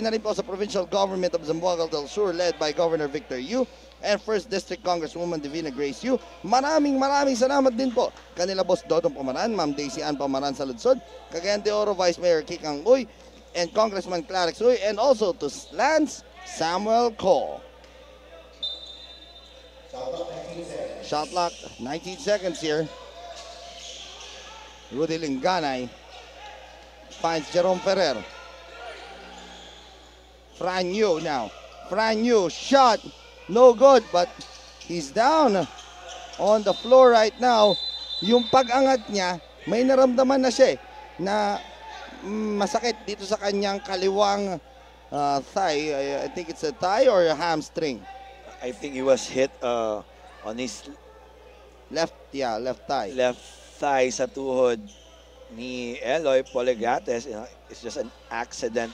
na rin po sa Provincial Government of Zamboanga del Sur led by Governor Victor Yu and First District Congresswoman Divina Grace Yu. Maraming maraming salamat din po kanila Boss Dodong Pamaran, Ma'am Daisy Ann Pamaran sa Ludsod, Cagayan de Oro Vice Mayor Kikang Uy, and Congressman Clarix Uy, and also to Lance Samuel Cole. Shot clock, 19 seconds here. Rudy Linganay finds Jerome Ferrer. Franyo now. Franyo shot. No good, but he's down on the floor right now. Yung pag-angat niya, may naramdaman na siya eh, na masakit dito sa kanyang kaliwang uh, thigh. I, I think it's a thigh or a hamstring. I think he was hit uh, on his Left, yeah, left thigh. left thigh sa tuhod ni Eloy. You know, it's just an accident.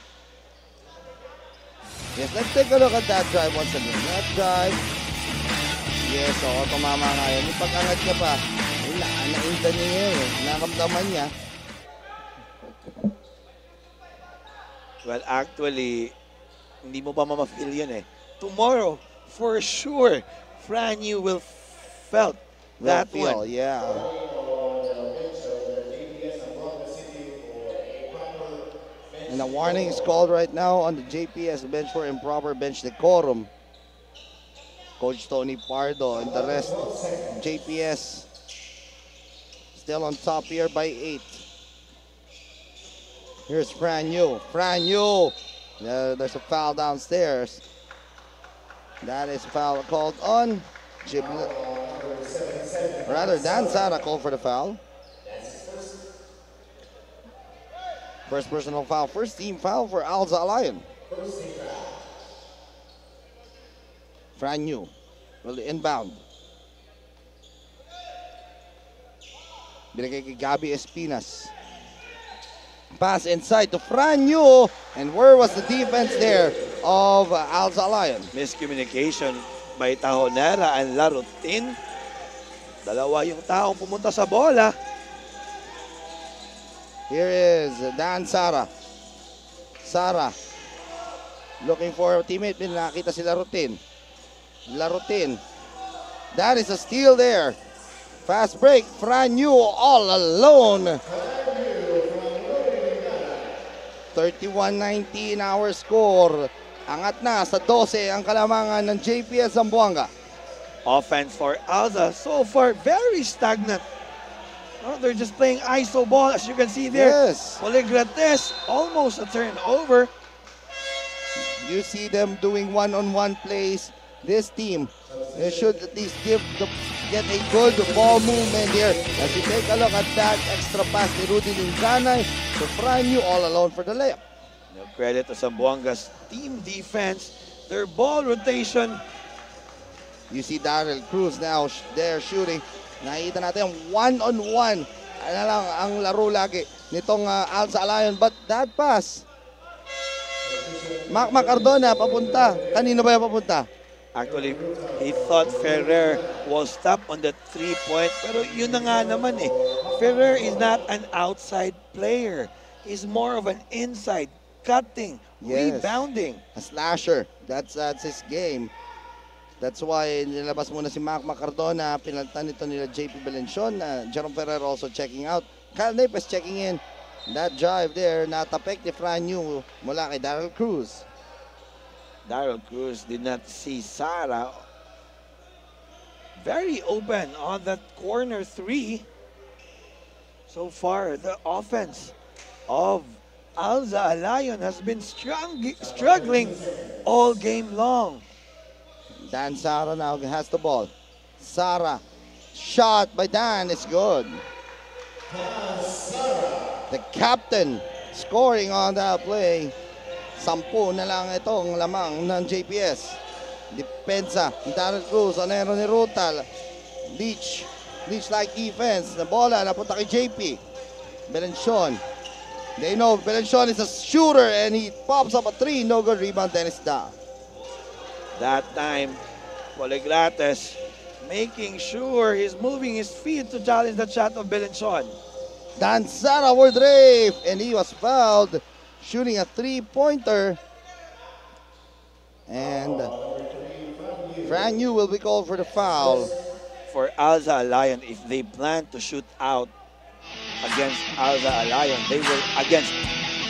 Yes, let's take a look at that drive once again. That drive. Yes, oo, tumama nga yun. Yung pag-angat niya pa, wala, nainda niya yun eh. Nakamdaman niya. Well, actually, hindi mo pa ma-feel yun eh. Tomorrow, for sure, Franyu will felt that Well, one. Yeah. And a warning is called right now on the JPS bench for improper bench decorum. Coach Tony Pardo and the rest, JPS still on top here by eight. Here's Fran Yu. Fran Yu. Uh, there's a foul downstairs. That is a foul called on. Rather, Dan Sara called for the foul. First personal foul, first team foul for Alza Alayan. Franyu will inbound. Binigay kay Gabi Espinas. Pass inside to Franyu. And where was the defense there of uh, Alza Alayan? Miscommunication by Tahonera and Larutin. Dalawa yung taong pumunta sa bola. Here is Dan Sara. Sara. Looking for a teammate. Nakita si Larutin. Larutin. That is a steal there. Fast break. Franyu all alone. 31-19 our score. Angat na sa 12 ang kalamangan ng JPS Zamboanga. Offense for Alza so far very stagnant. Oh, they're just playing ISO ball as you can see there. Yes. Poligrates almost a turnover. You see them doing one-on-one plays. This team they should at least give the get a good ball movement here. As you take a look at that extra pass ni Rudy Linganay to Franyu all alone for the layup. No credit to Zamboanga's team defense. Their ball rotation You see Daryl Cruz now sh- there shooting. Nakita natin yung one-on-one. Ano lang ang laro lagi nitong uh, Alza Alayon. But that pass, Mac Macardona papunta. Kanino ba yung papunta? Actually, he thought Ferrer will stop on the three-point. Pero yun na nga naman eh. Ferrer is not an outside player. He's more of an inside, cutting, Yes. rebounding. a slasher. That's that's his game. That's why nilabas muna si Mac Macardona, pinalitan nito nila JP Belencion, uh, Jerome Ferrer also checking out. Kyle Nepes checking in. That drive there, natapek ni Franyu mula kay Daryl Cruz. Daryl Cruz did not see Sara very open on that corner three. So far, the offense of Alza Alayon has been struggling all game long. Dan Sara now has the ball. Sara, shot by Dan is good. The captain scoring on that play. Sampu na lang itong lamang ng JPS. Depensa Darren Cruz, onero ni Rutal. Leach, Leach like defense. Na bola napunta kay JP. Belencion. They know Belencion is a shooter and he pops up a three. No good rebound, Dennis down. That time, Poligrates making sure he's moving his feet to challenge the shot of Belenchon. Dan Sara Wardrave, and he was fouled shooting a three-pointer And Fran Yu will be called for the foul. For Alza Lion, if they plan to shoot out against Alza Lion, they will against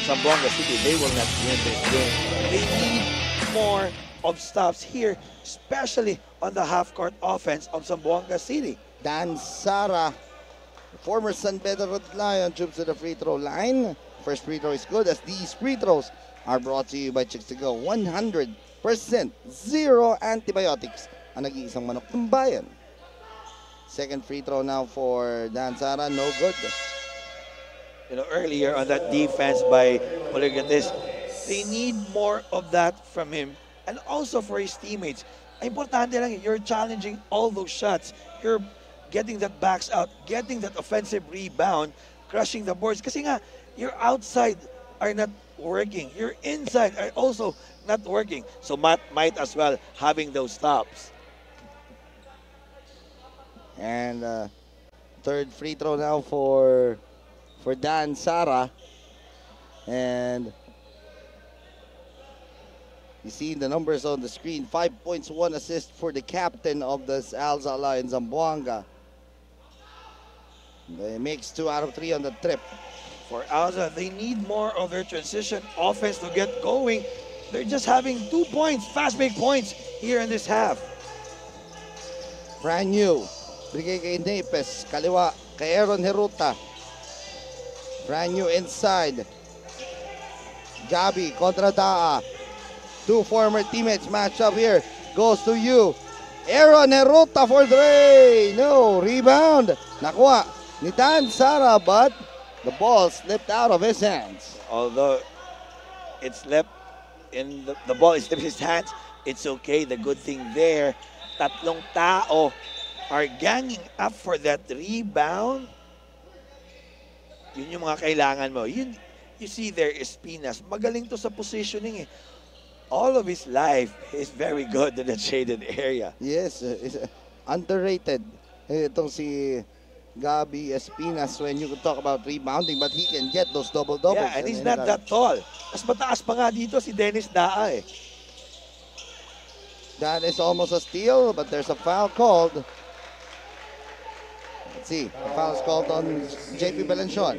Zamboanga City, they will not win this game. They need more of stops here, especially on the half-court offense of Zamboanga City. Dan Sara, former San Pedro Lion, troops to the free throw line. First free throw is good as these free throws are brought to you by Chicks to Go. 100% zero antibiotics ang nag-iisang manok ng bayan. Second free throw now for Dan Sara, no good. You know, earlier on that defense by Poligatis, they need more of that from him and also for his teammates. Ang Importante lang, you're challenging all those shots. You're getting that backs out, getting that offensive rebound, crushing the boards. Kasi nga, your outside are not working. Your inside are also not working. So Matt might as well having those stops. And uh, third free throw now for for Dan Sara. And you see the numbers on the screen. Five points, one assist for the captain of the Alza Alliance, Zamboanga. They makes two out of three on the trip. For Alza, they need more of their transition offense to get going. They're just having two points, fast break points here in this half. Brand new. Bigay kay Napes. Kaliwa kay Aaron Heruta. Brand new inside. Gabi kontra Daa. Two former teammates match up here. Goes to you. Aaron Heruta for three. No. Rebound. Nakuha ni Dan Sara but the ball slipped out of his hands. Although it slipped in the, the ball slipped his hands, it's okay. The good thing there, tatlong tao are ganging up for that rebound. Yun yung mga kailangan mo. Yun, you see there, Espinas, magaling to sa positioning eh. All of his life, he's very good in the shaded area. Yes, uh, is, uh, underrated. Eh, Itong si Gabi Espinas when you talk about rebounding but he can get those double doubles. Yeah, and he's not that tall. Mas mataas pa nga dito si Dennis Daa eh. That is almost a steal, but there's a foul called. Let's see, the foul is called on JP Belancion.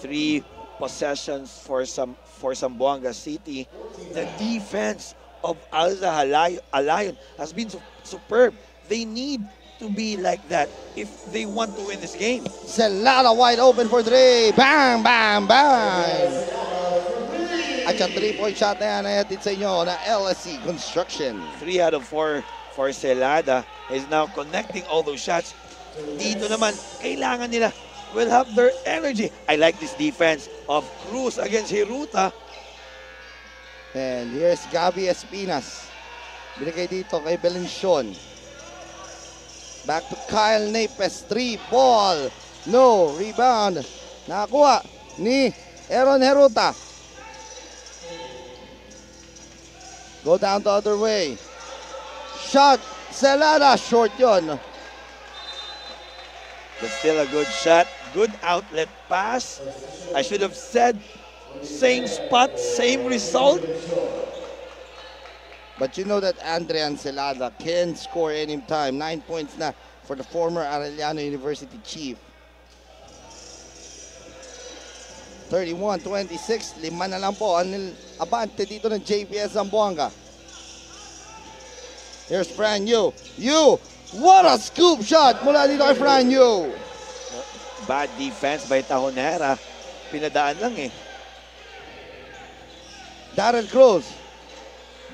three possessions for some for Zamboanga City. The defense of Halay- Alayon has been su- superb. They need to be like that if they want to win this game. Celada wide open for three. Bang, bang, bang! At yung three-point shot na yan ay sa inyo na LSC Construction. Three out of four for Celada is now connecting all those shots. Dito naman, kailangan nila will have their energy. I like this defense of Cruz against Hiruta. And here's Gabi Espinas. Binigay dito kay Belancion. Back to Kyle Napes. Three ball. No. Rebound. Nakakuha ni Aaron Heruta. Go down the other way. Shot. Celada. Short yon. But still a good shot. Good outlet pass. I should have said same spot, same result. But you know that Andrean Celada can score anytime. Nine points na for the former Arellano University chief. 31-26, lima na lang po ang abante dito ng JPS Zamboanga. Here's Fran Yu. Yu, what a scoop shot mula dito kay Fran Yu. Bad defense by Tahonera. Pinadaan lang eh. Darren Cruz.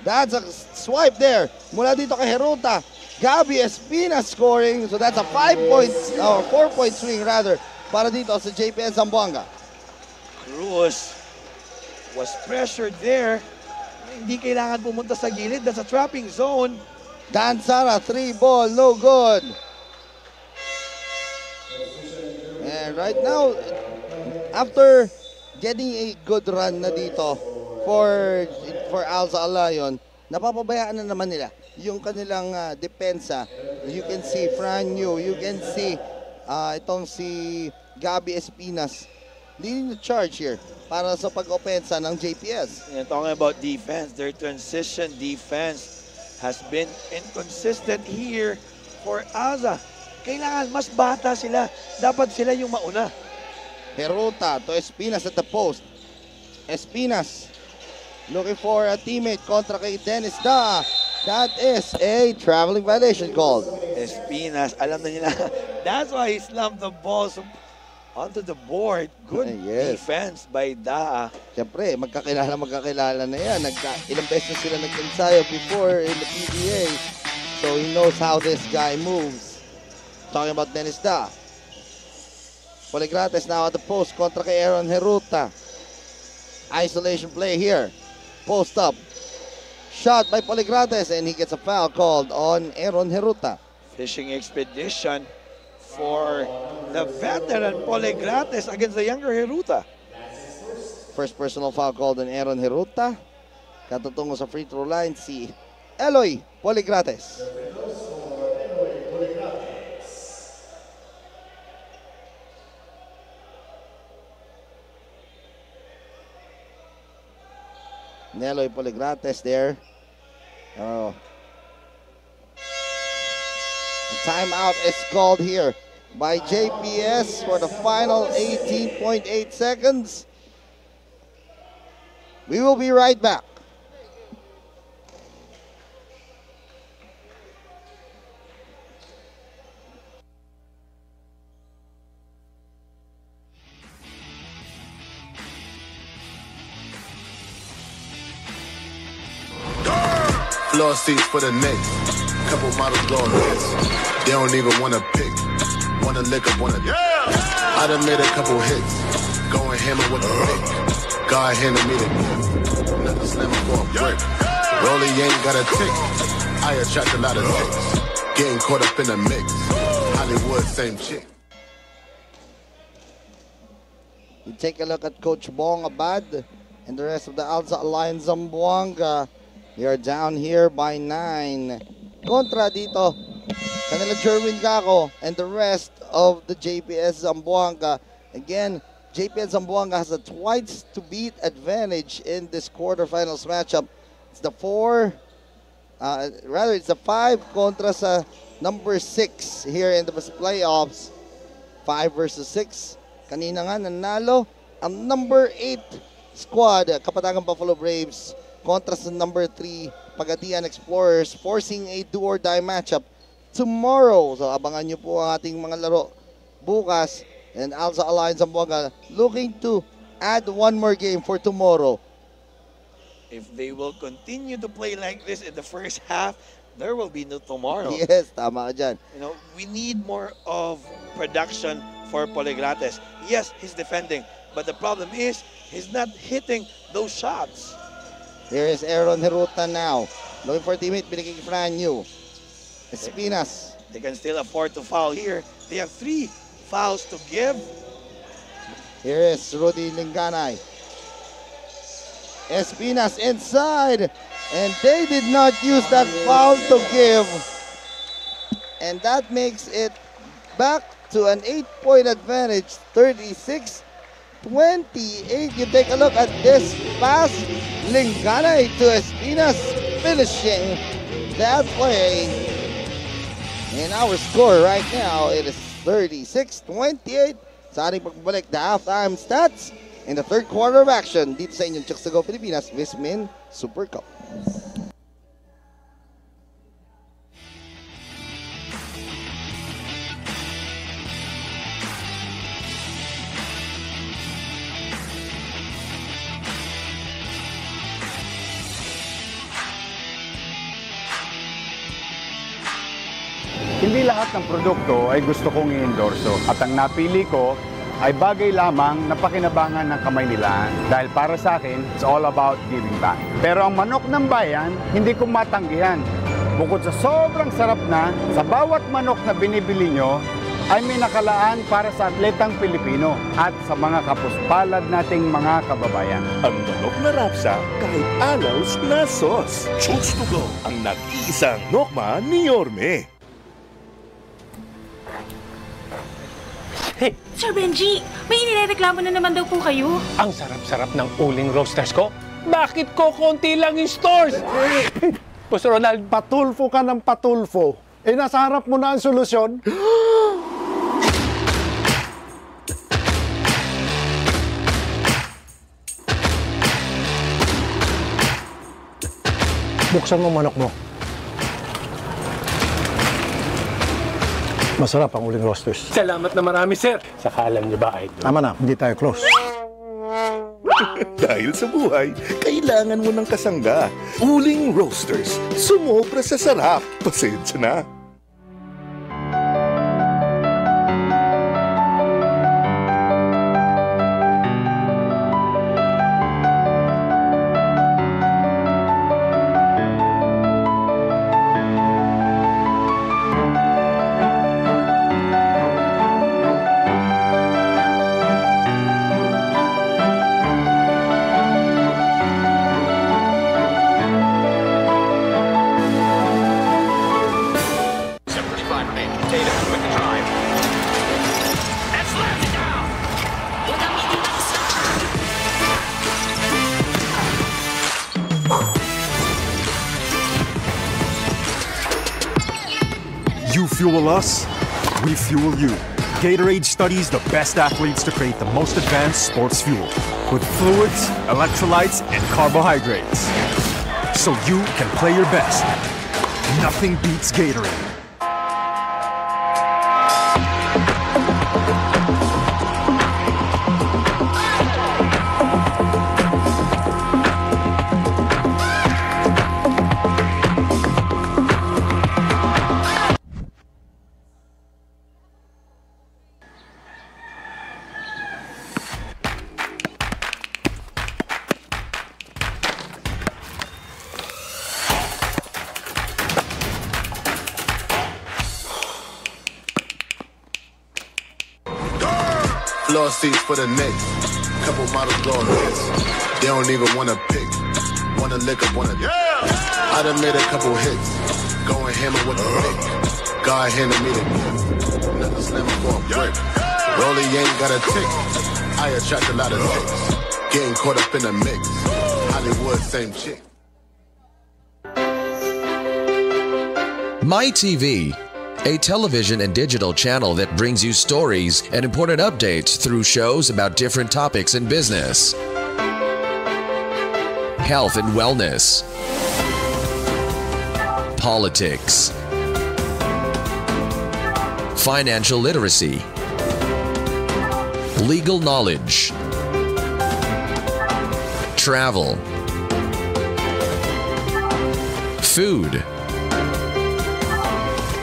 That's a swipe there. Mula dito kay Heruta. Gabi Espina scoring. So that's a five points or four point swing rather para dito sa JPS Zamboanga. Cruz was pressured there. Hindi kailangan pumunta sa gilid. That's a trapping zone. Dan Sara, three ball, no good. And right now, after getting a good run na dito for for Alza Alayon, napapabayaan na naman nila yung kanilang ah, depensa. You can see Fran Yu, you can see ah, itong si Gabi Espinas leading the charge here. para sa pag-opensa ng JPS. And talking about defense, their transition defense has been inconsistent here for Alza. Kailangan mas bata sila. Dapat sila yung mauna. Peruta to Espinas at the post. Espinas looking for a teammate kontra kay Dennis Da. That is a traveling violation called. Espinas, alam na nila. That's why he slammed the ball onto the board. Good yes. defense by Daa. Siyempre, magkakilala magkakilala na yan. Nagka, ilang beses sila nag-ensayo before in the PBA. So he knows how this guy moves. Talking about Dennis Da. Poligrates now at the post Contra kay Aaron Heruta. Isolation play here. Post up. Shot by Poligrates and he gets a foul called on Aaron Heruta. Fishing expedition for the veteran Poligrates against the younger Heruta. First personal foul called on Aaron Heruta. Katutungo sa free throw line si Eloy Poligrates. Neloy Poligrates there. Oh. A timeout is called here by JPS for the final 18.8 seconds. We will be right back. Floor seats for the Knicks. Couple models blowing hits. They don't even wanna pick. Wanna lick up, wanna. Yeah! I done made a couple hits. Going hammer with the pick. God handed me the gift. Nothing slamming for a brick. Rolly ain't got a tick. I attract a lot of chicks. Getting caught up in the mix. Hollywood, same chick. We take a look at Coach Bong Abad and the rest of the Alza Alliance Zamboanga. Are down here by nine. Kontra dito, kanila Jerwin Gaco and the rest of the JPS Zamboanga. Again, JPS Zamboanga has a twice to beat advantage in this quarterfinals matchup. It's the four, uh, rather it's the five kontra sa number six here in the playoffs. Five versus six. Kanina nga nanalo ang number 8 squad, Kapatagan Buffalo Braves kontra sa number 3 Pagadian Explorers forcing a do or die matchup tomorrow. So abangan nyo po ang ating mga laro bukas and Alza Alliance Zamboanga looking to add one more game for tomorrow. If they will continue to play like this in the first half, there will be no tomorrow. Yes, tama ka dyan. You know, we need more of production for Poligrates. Yes, he's defending, but the problem is he's not hitting those shots. Here is Aaron Heruta now. Looking for teammate, binigay kay Fran Yu. Espinas. They can still afford to foul here. They have three fouls to give. Here is Rudy Linganay. Espinas inside. And they did not use that foul to give. And that makes it back to an 8-point advantage. 36 28. You take a look at this pass. Linganay to Espinas finishing that play. And our score right now, it is 36-28 sa ating pagbalik the halftime stats in the third quarter of action dito sa inyong Chicks Go Pilipinas Vismin Super Cup. Hindi lahat ng produkto ay gusto kong i-endorso. At ang napili ko ay bagay lamang na pakinabangan ng kamay nila. Dahil para sa akin, it's all about giving back. Pero ang manok ng bayan, hindi ko matanggihan. Bukod sa sobrang sarap na, sa bawat manok na binibili nyo, ay may nakalaan para sa atletang Pilipino at sa mga kapuspalad nating mga kababayan. Ang manok na rapsa kahit alaws na sauce. Choose to go ang nag-iisang nokma ni Yorme. Hey, Sir Benji, may inireklamo na naman daw po kayo. ang sarap-sarap ng uling roasters ko. Bakit ko konti lang yung stores? Boss Ronald, Patulfo ka ng patulfo. Eh, nasa harap mo na ang solusyon. Buksan mo manok mo. Masarap ang uling roasters. salamat na marami, sir. Saka alam niyo ba, idol? Tama na, hindi tayo close. Dahil sa buhay, kailangan mo ng kasangga. Uling Roasters. Sumobra sa sarap. Pasensya na. You. Gatorade studies the best athletes to create the most advanced sports fuel with fluids, electrolytes, and carbohydrates. So you can play your best. Nothing beats Gatorade. Seats for the Knicks. Couple models blowing hits. They don't even wanna pick. Wanna lick up, wanna. I done made a couple hits. Going hammer with the pick. God handed me the gift. Another slammer for a brick. Rolly ain't got a tick. I attract a lot of ticks. Getting caught up in the mix. Hollywood, same chick. My TV, a television and digital channel that brings you stories and important updates through shows about different topics in business, health and wellness, politics, financial literacy, legal knowledge, travel, food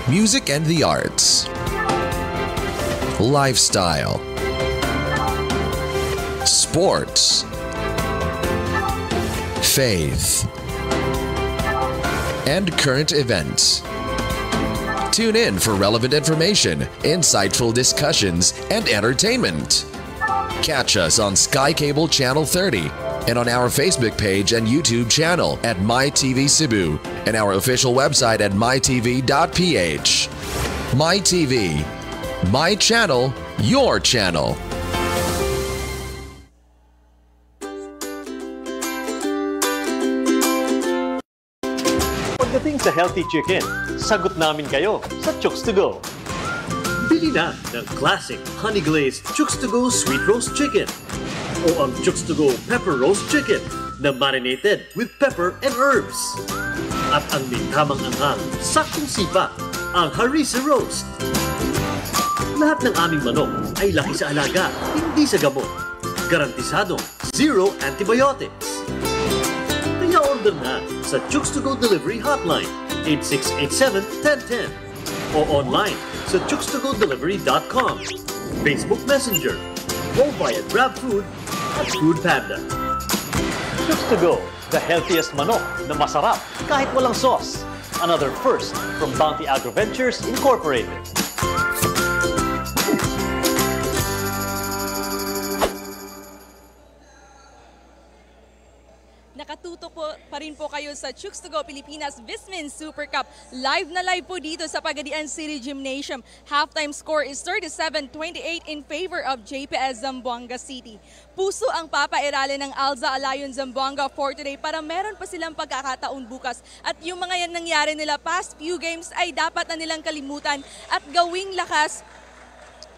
music and the arts, lifestyle, sports, faith, and current events. Tune in for relevant information, insightful discussions, and entertainment. Catch us on Sky Cable Channel 30 and on our Facebook page and YouTube channel at MyTV Cebu and our official website at mytv.ph. MyTV, my channel, your channel. Pagdating sa healthy chicken, sagot namin kayo sa Chooks to Go. Bili na ng classic honey glazed Chooks to Go sweet roast chicken o ang Chooks to Go pepper roast chicken na marinated with pepper and herbs. At ang may tamang anghang, saktong sipa, ang harissa roast. Lahat ng aming manok ay laki sa alaga, hindi sa gamot. Garantisadong zero antibiotics. Kaya order na sa Chooks to Go Delivery Hotline 8687-1010 o online sa chookstogodelivery.com, Facebook Messenger o via GrabFood at Food Panda. Chooks to Go, the healthiest manok na masarap kahit walang sauce. Another first from Bounty Agro Ventures Incorporated. Naka nakatutok po pa rin po kayo sa Chooks to Go Pilipinas Vismin Super Cup. Live na live po dito sa Pagadian City Gymnasium. Halftime score is 37-28 in favor of JPS Zamboanga City. Puso ang papairalin ng Alza Alayon Zamboanga for today para meron pa silang pagkakataon bukas. At yung mga yan nangyari nila past few games ay dapat na nilang kalimutan at gawing lakas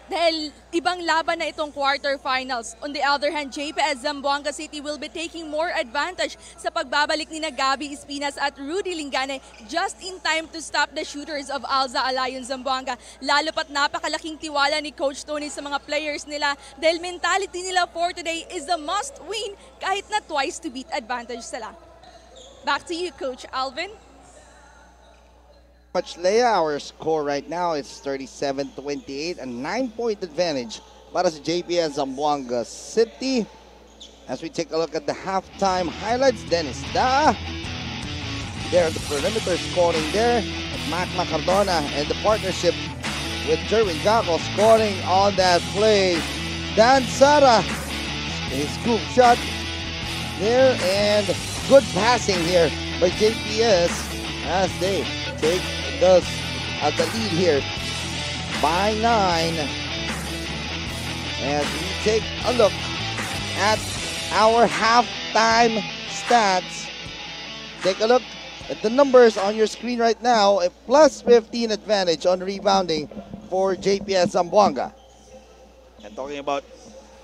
dahil ibang laban na itong quarterfinals. On the other hand, JPS Zamboanga City will be taking more advantage sa pagbabalik ni Gabi Espinas at Rudy Lingane just in time to stop the shooters of Alza Alayon Zamboanga. Lalo pat napakalaking tiwala ni Coach Tony sa mga players nila dahil mentality nila for today is a must win kahit na twice to beat advantage sila. Back to you, Coach Alvin. Much Leia. Our score right now is 37-28, a nine-point advantage para sa JPS Zamboanga City. As we take a look at the halftime highlights, Dennis Da. There at the perimeter scoring there. Mac Macardona and the partnership with Jerwin Gaco scoring on that play. Dan Sara, his scoop shot there and good passing here by JPS as they take the, uh, the lead here by nine. As we take a look at our halftime stats. Take a look at the numbers on your screen right now. A plus 15 advantage on rebounding for JPS Zamboanga. And talking about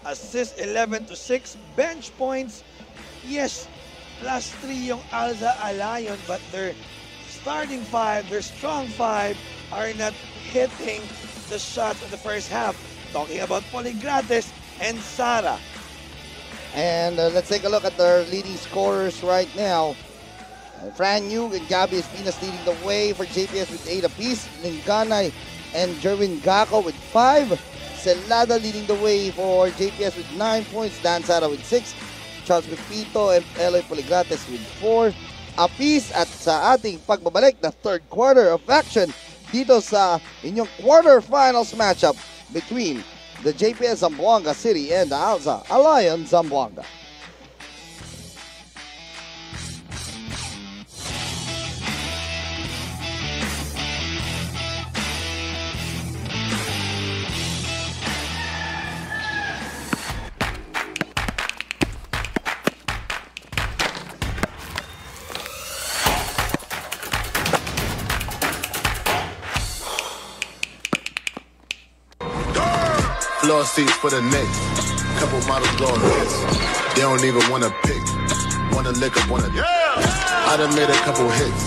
assist 11 to 6, bench points, yes, plus 3 yung Alza Alayon, but their starting five, their strong five, are not hitting the shots in the first half. Talking about Poligrates and Sara. And uh, let's take a look at their leading scorers right now. Uh, Fran Yu and Gabi Espinas leading the way for JPS with 8 apiece. Linganay and Jerwin Gaco with 5. Celada leading the way for JPS with 9 points. Dan Sara with 6. Charles Pepito and Eloy Poligrates with 4 apiece. At sa ating pagbabalik na third quarter of action dito sa inyong quarterfinals matchup between the JPS Zamboanga City and the Alza Alliance Zamboanga. Seats for the Knicks. Couple models blowing hits. They don't even wanna pick. Wanna lick up, wanna. Yeah! I done made a couple hits.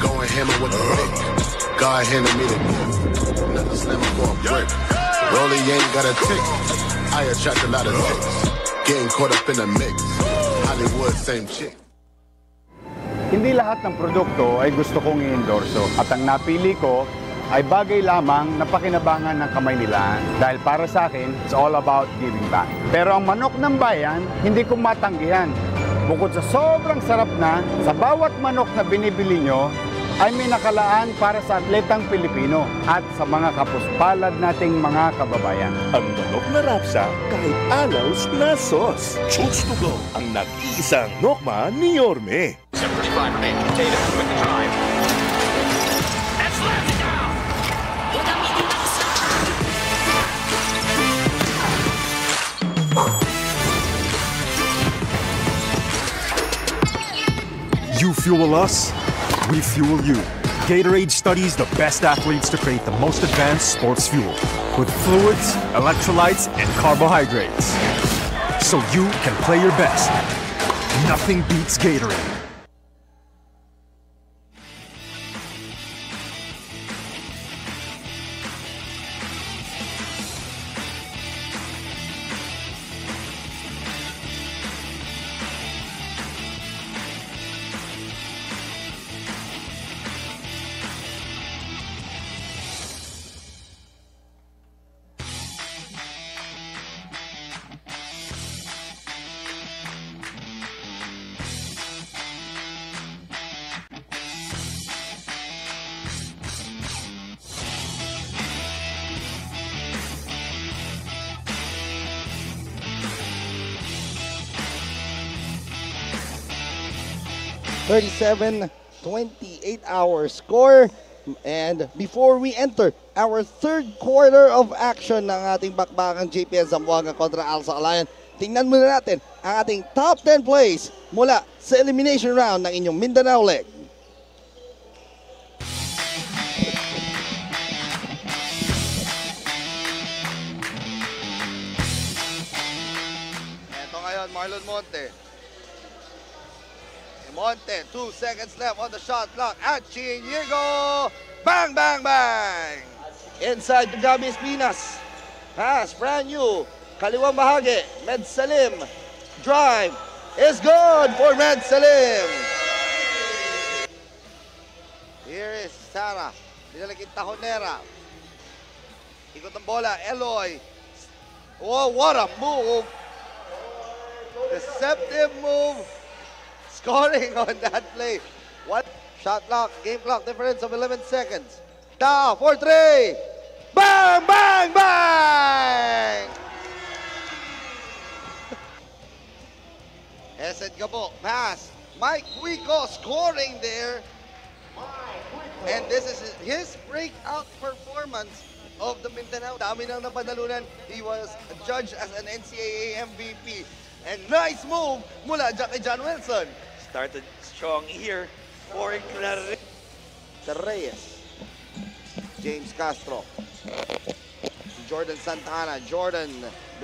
Going hammer with the uh-huh. pick. God handed me the gift. Nothing slamming for a brick. Rolly ain't got a tick. I attract a lot of chicks. Getting caught up in the mix. Hollywood, same chick. Hindi lahat ng produkto ay gusto kong i-endorso at ang napili ko ay bagay lamang na pakinabangan ng kamay nila dahil para sa akin, it's all about giving back. Pero ang manok ng bayan, hindi ko matanggihan. Bukod sa sobrang sarap na, sa bawat manok na binibili nyo, ay may nakalaan para sa atletang Pilipino at sa mga kapuspalad nating mga kababayan. Ang manok na rapsa kahit alaws na sauce. Choose to go ang nag-iisang nokma ni Yorme. 735 remains. Tatum with the drive. You fuel us, we fuel you. Gatorade studies the best athletes to create the most advanced sports fuel with fluids, electrolytes, and carbohydrates. So you can play your best. Nothing beats Gatorade. 37-28 our score. And before we enter our third quarter of action ng ating bakbakang JPS Zamboanga kontra Alsa Alliance, tingnan muna natin ang ating top 10 plays mula sa elimination round ng inyong Mindanao leg. Ito ngayon, Marlon Monte. Monte, two seconds left on the shot clock at Chinigo. Bang, bang, bang! Inside to Gabi Espinas. Pass, brand new. Kaliwang bahagi, Med Salim. Drive is good for Med Salim. Here is Sara. Dinalagin Tahonera. Ikot ang bola, Eloy. Oh, what a move! Deceptive move. Scoring on that play. What? Shot clock, game clock difference of 11 seconds. Down for three. Bang, bang, bang! Esed Gabo, pass. Mike Wico scoring there. And this is his breakout performance of the Mindanao. Dami nang napadalunan. He was judged as an NCAA MVP. And nice move mula dyan John Wilson. Started strong here for Clare. Reyes. James Castro. Jordan Santana. Jordan.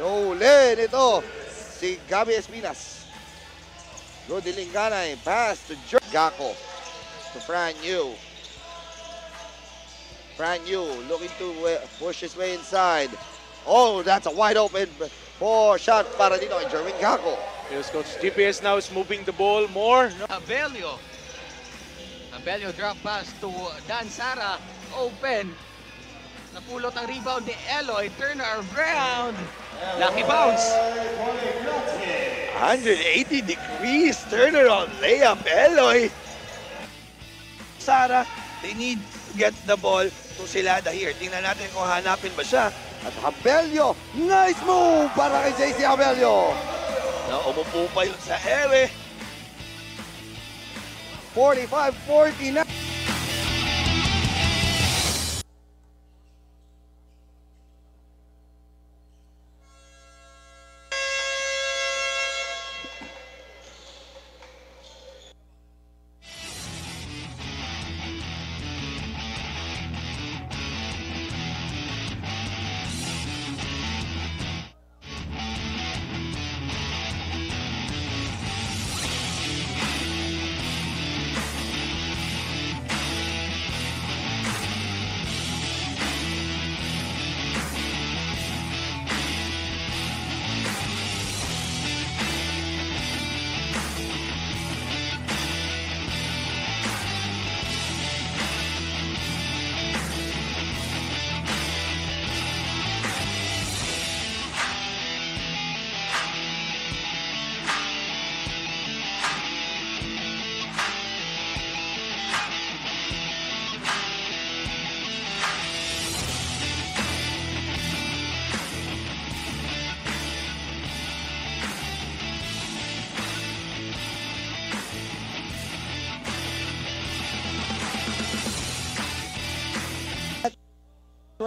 Nahuli nito. Si Gabi Espinas. Rudy Linganay. Pass to Jer Gako. To Fran Yu. Fran Yu looking to push his way inside. Oh, that's a wide open for shot para dito kay Jerwin Gako. Yes, Coach GPS now is moving the ball more. Abelio. Abelio drop pass to Dan Sara. Open. Napulot ang rebound ni Eloy. Turn around. Lucky bounce. 180 degrees turnaround layup, Eloy. Sara, they need to get the ball to Silada here. Tingnan natin kung hanapin ba siya. At Abelio, nice move para kay JC Abelio. Na umupo pa yun sa ere. 45-49.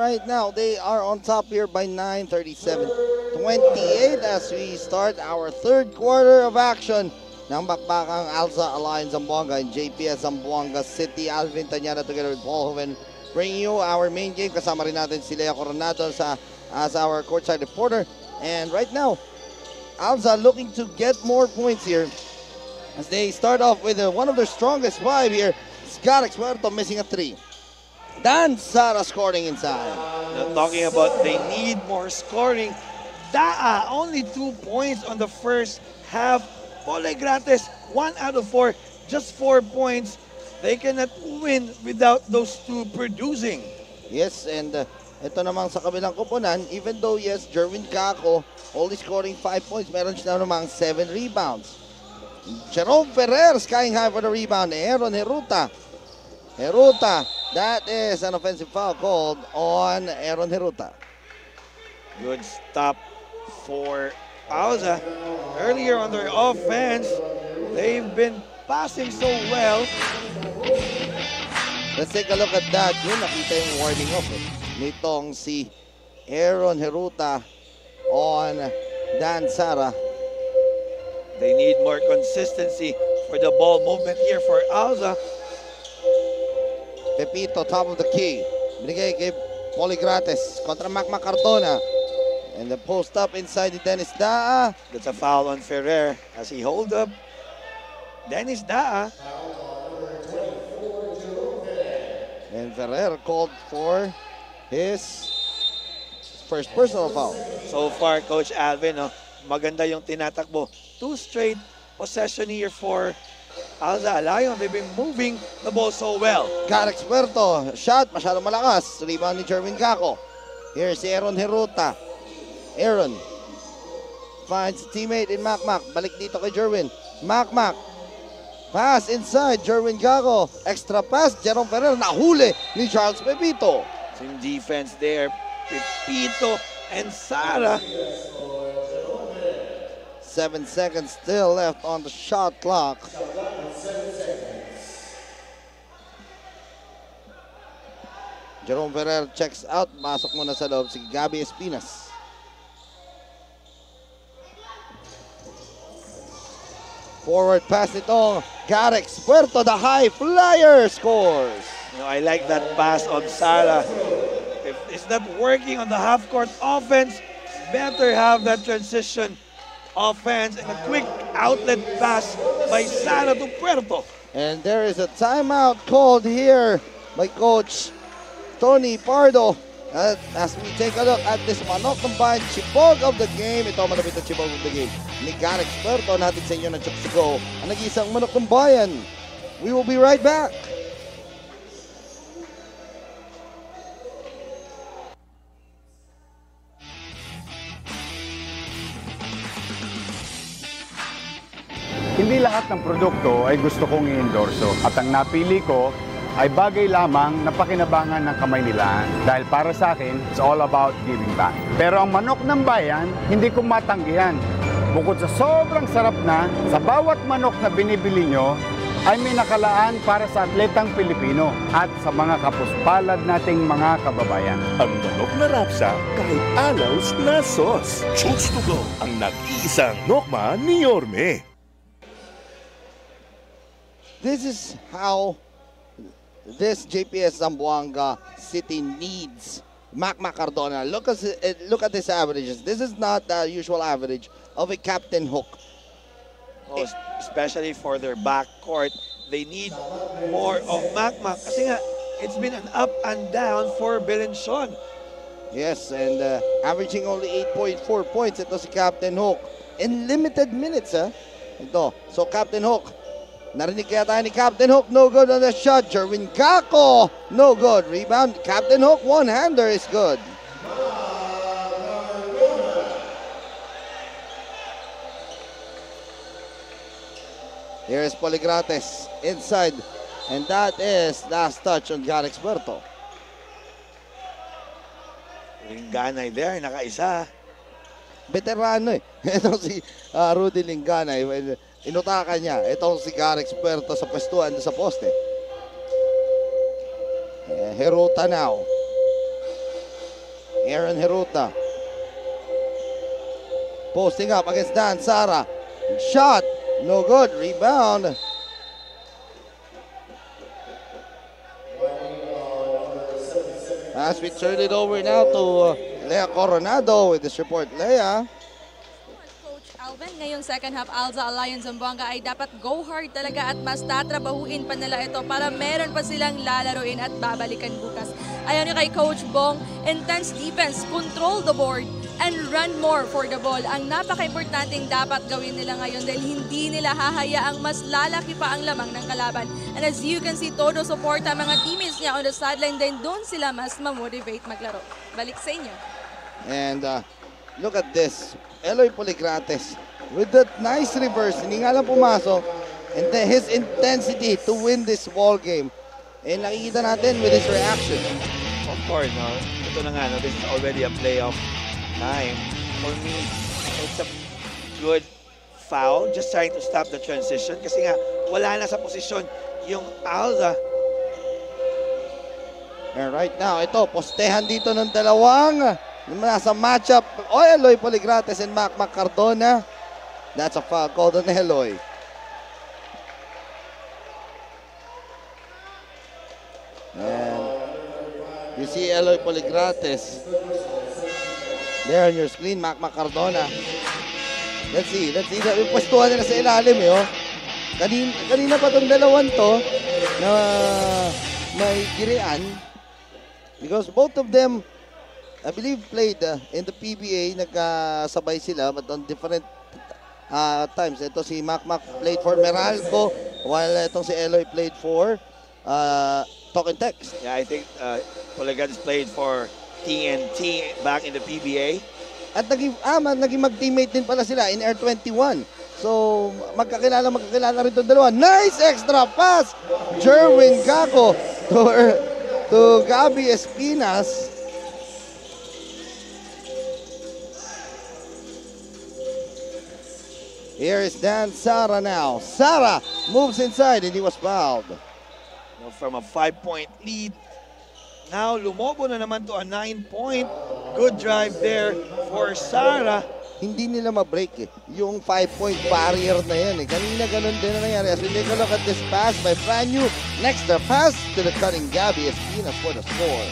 Right now, they are on top here by 9.37. 28 as we start our third quarter of action ng bakbakang Alza Alliance Zamboanga and JPS Zamboanga City. Alvin Tanyana together with Paul Hoven bringing you our main game. Kasama rin natin si Lea Coronado sa, as our courtside reporter. And right now, Alza looking to get more points here as they start off with uh, one of their strongest five here. Scott Experto missing a three. Dan Sara scoring inside. Now, talking about they need more scoring. Daa, only two points on the first half. Pole Gratis, one out of four, just four points. They cannot win without those two producing. Yes, and uh, ito namang sa kabilang kupunan, even though yes, Jerwin Kako only scoring 5 points, meron siya namang 7 rebounds. Jerome Ferrer skying high for the rebound. Aaron Heruta. Heruta, that is an offensive foul called on Aaron Heruta. Good stop for Auza. Earlier on their offense, they've been passing so well. Let's take a look at that. Yun, nakita yung warning off eh. Nitong si Aaron Heruta on Dan Sara. They need more consistency for the ball movement here for Alza. Pepito, top of the key. Binigay kay Poligrates kontra Mac Cardona. And the post up inside ni Dennis Daa. That's a foul on Ferrer as he hold up. Dennis Daa. And Ferrer called for his first personal foul. So far, Coach Alvin, no, maganda yung tinatakbo. Two straight possession here for Alza Lion, They've been moving the ball so well. Garek Puerto, shot, masyadong malakas. Rebound ni Jerwin Kako. Here's si Aaron Heruta. Aaron finds a teammate in Macmac. Balik dito kay Jerwin. Macmac. Pass inside, Jerwin Gago. Extra pass, Jerome Ferrer. Nahuli ni Charles Pepito. Same defense there. Pepito and Sara. Seven seconds still left on the shot clock. Jerome Ferrer checks out. Masok muna sa loob si Gabi Espinas. Forward pass nito. Garex Puerto, the high flyer scores. You know, I like that pass on Sara. If it's not working on the half-court offense, better have that transition offense and a quick outlet pass by Sara to Puerto. And there is a timeout called here by Coach Tony Pardo. At as we take a look at this manok combined chibog of the game, ito malapit na chibog of the game ni Garek Puerto natin sa inyo ng Chooks to Go. Ang nag-iisang manok ng bayan. We will be right back. Hindi lahat ng produkto ay gusto kong i-endorso. At ang napili ko ay bagay lamang na pakinabangan ng kamay nila. Dahil para sa akin, it's all about giving back. Pero ang manok ng bayan, hindi ko matanggihan. Bukod sa sobrang sarap na, sa bawat manok na binibili nyo, ay may nakalaan para sa atletang Pilipino at sa mga kapuspalad nating mga kababayan. Ang manok na rapsa kahit alaws na sauce. Chooks to go ang nag-iisang nokma ni Yorme. This is how this JPS Zamboanga City needs Mac Macardona. Look at look at these averages. This is not the usual average of a captain hook. Oh, es- especially for their backcourt. They need more of Mac Mac. Kasi nga, it's been an up and down for Belenson. Yes, and uh, averaging only 8.4 points. Ito si Captain Hook. In limited minutes, ha? Ito. So, Captain Hook. Narinig kaya tayo ni Captain Hook. No good on the shot. Jerwin Kako. No good. Rebound. Captain Hook. One-hander is good. Here is Poligrates inside. And that is last touch on Garex Berto. Linganay there, nakaisa. veterano eh. Itong si ah, Rudy Lingana, eh, inutakan niya. Itong si Garex Puerto sa pwestuhan sa poste. Eh, Heruta now. Aaron Heruta. Posting up against Dan Sara. Shot. No good. Rebound. As we turn it over now to uh, Lea Coronado with this report. Lea. Alvin, ngayong second half, Alza Alliance Zamboanga ay dapat go hard talaga at mas tatrabahuin pa nila ito para meron pa silang lalaroin at babalikan bukas. Ayon kay Coach Bong, intense defense, control the board, and run more for the ball. Ang napaka-importanting dapat gawin nila ngayon dahil hindi nila hahayaang mas lalaki pa ang lamang ng kalaban. And as you can see, todo support ang mga teammates niya on the sideline din doon sila mas ma-motivate maglaro. Balik sa inyo. And uh, look at this. Eloy Poligrates with that nice reverse. Hindi nga lang pumasok. And then his intensity to win this ball game. Eh, nakikita natin with his reaction. Of course, no? Ito na nga, no? this is already a playoff time. For me, it's a good foul, just trying to stop the transition. Kasi nga, wala na sa posisyon yung Alza. And right now, ito, postehan dito ng dalawang nasa matchup. O, Eloy Poligrates and Mac Mac Cardona. That's a foul called on Eloy. And you see Eloy Poligrates. There on your screen, Mac Mac Cardona. Let's see, let's see. Pwestuhan nila sa ilalim eh, oh. Kanina, kanina pa itong dalawang to na may girian because both of them I believe played uh, in the PBA nagkasabay sila but on different uh, times ito si Mac Mac played for Meralco while itong si Eloy played for uh, Talk and Text. Yeah, I think uh, Poligates played for TNT back in the PBA. at naging, ah, naging mag-teammate din pala sila in Air 21 so magkakilala magkakilala rin itong dalawa. Nice extra pass! Jerwin Gaco to, to Gabi Espinas Here is Dan Sara now. Sara moves inside and he was fouled. Know, from a five-point lead. Now, lumobo na naman to a nine-point. Good drive there for Sara. Hindi nila ma-break eh. Yung five-point barrier na yan eh. Kanina ganun din na nangyari. As we take a look at this pass by Franyu. Next, the pass to the cutting Gabby Espinas for the score.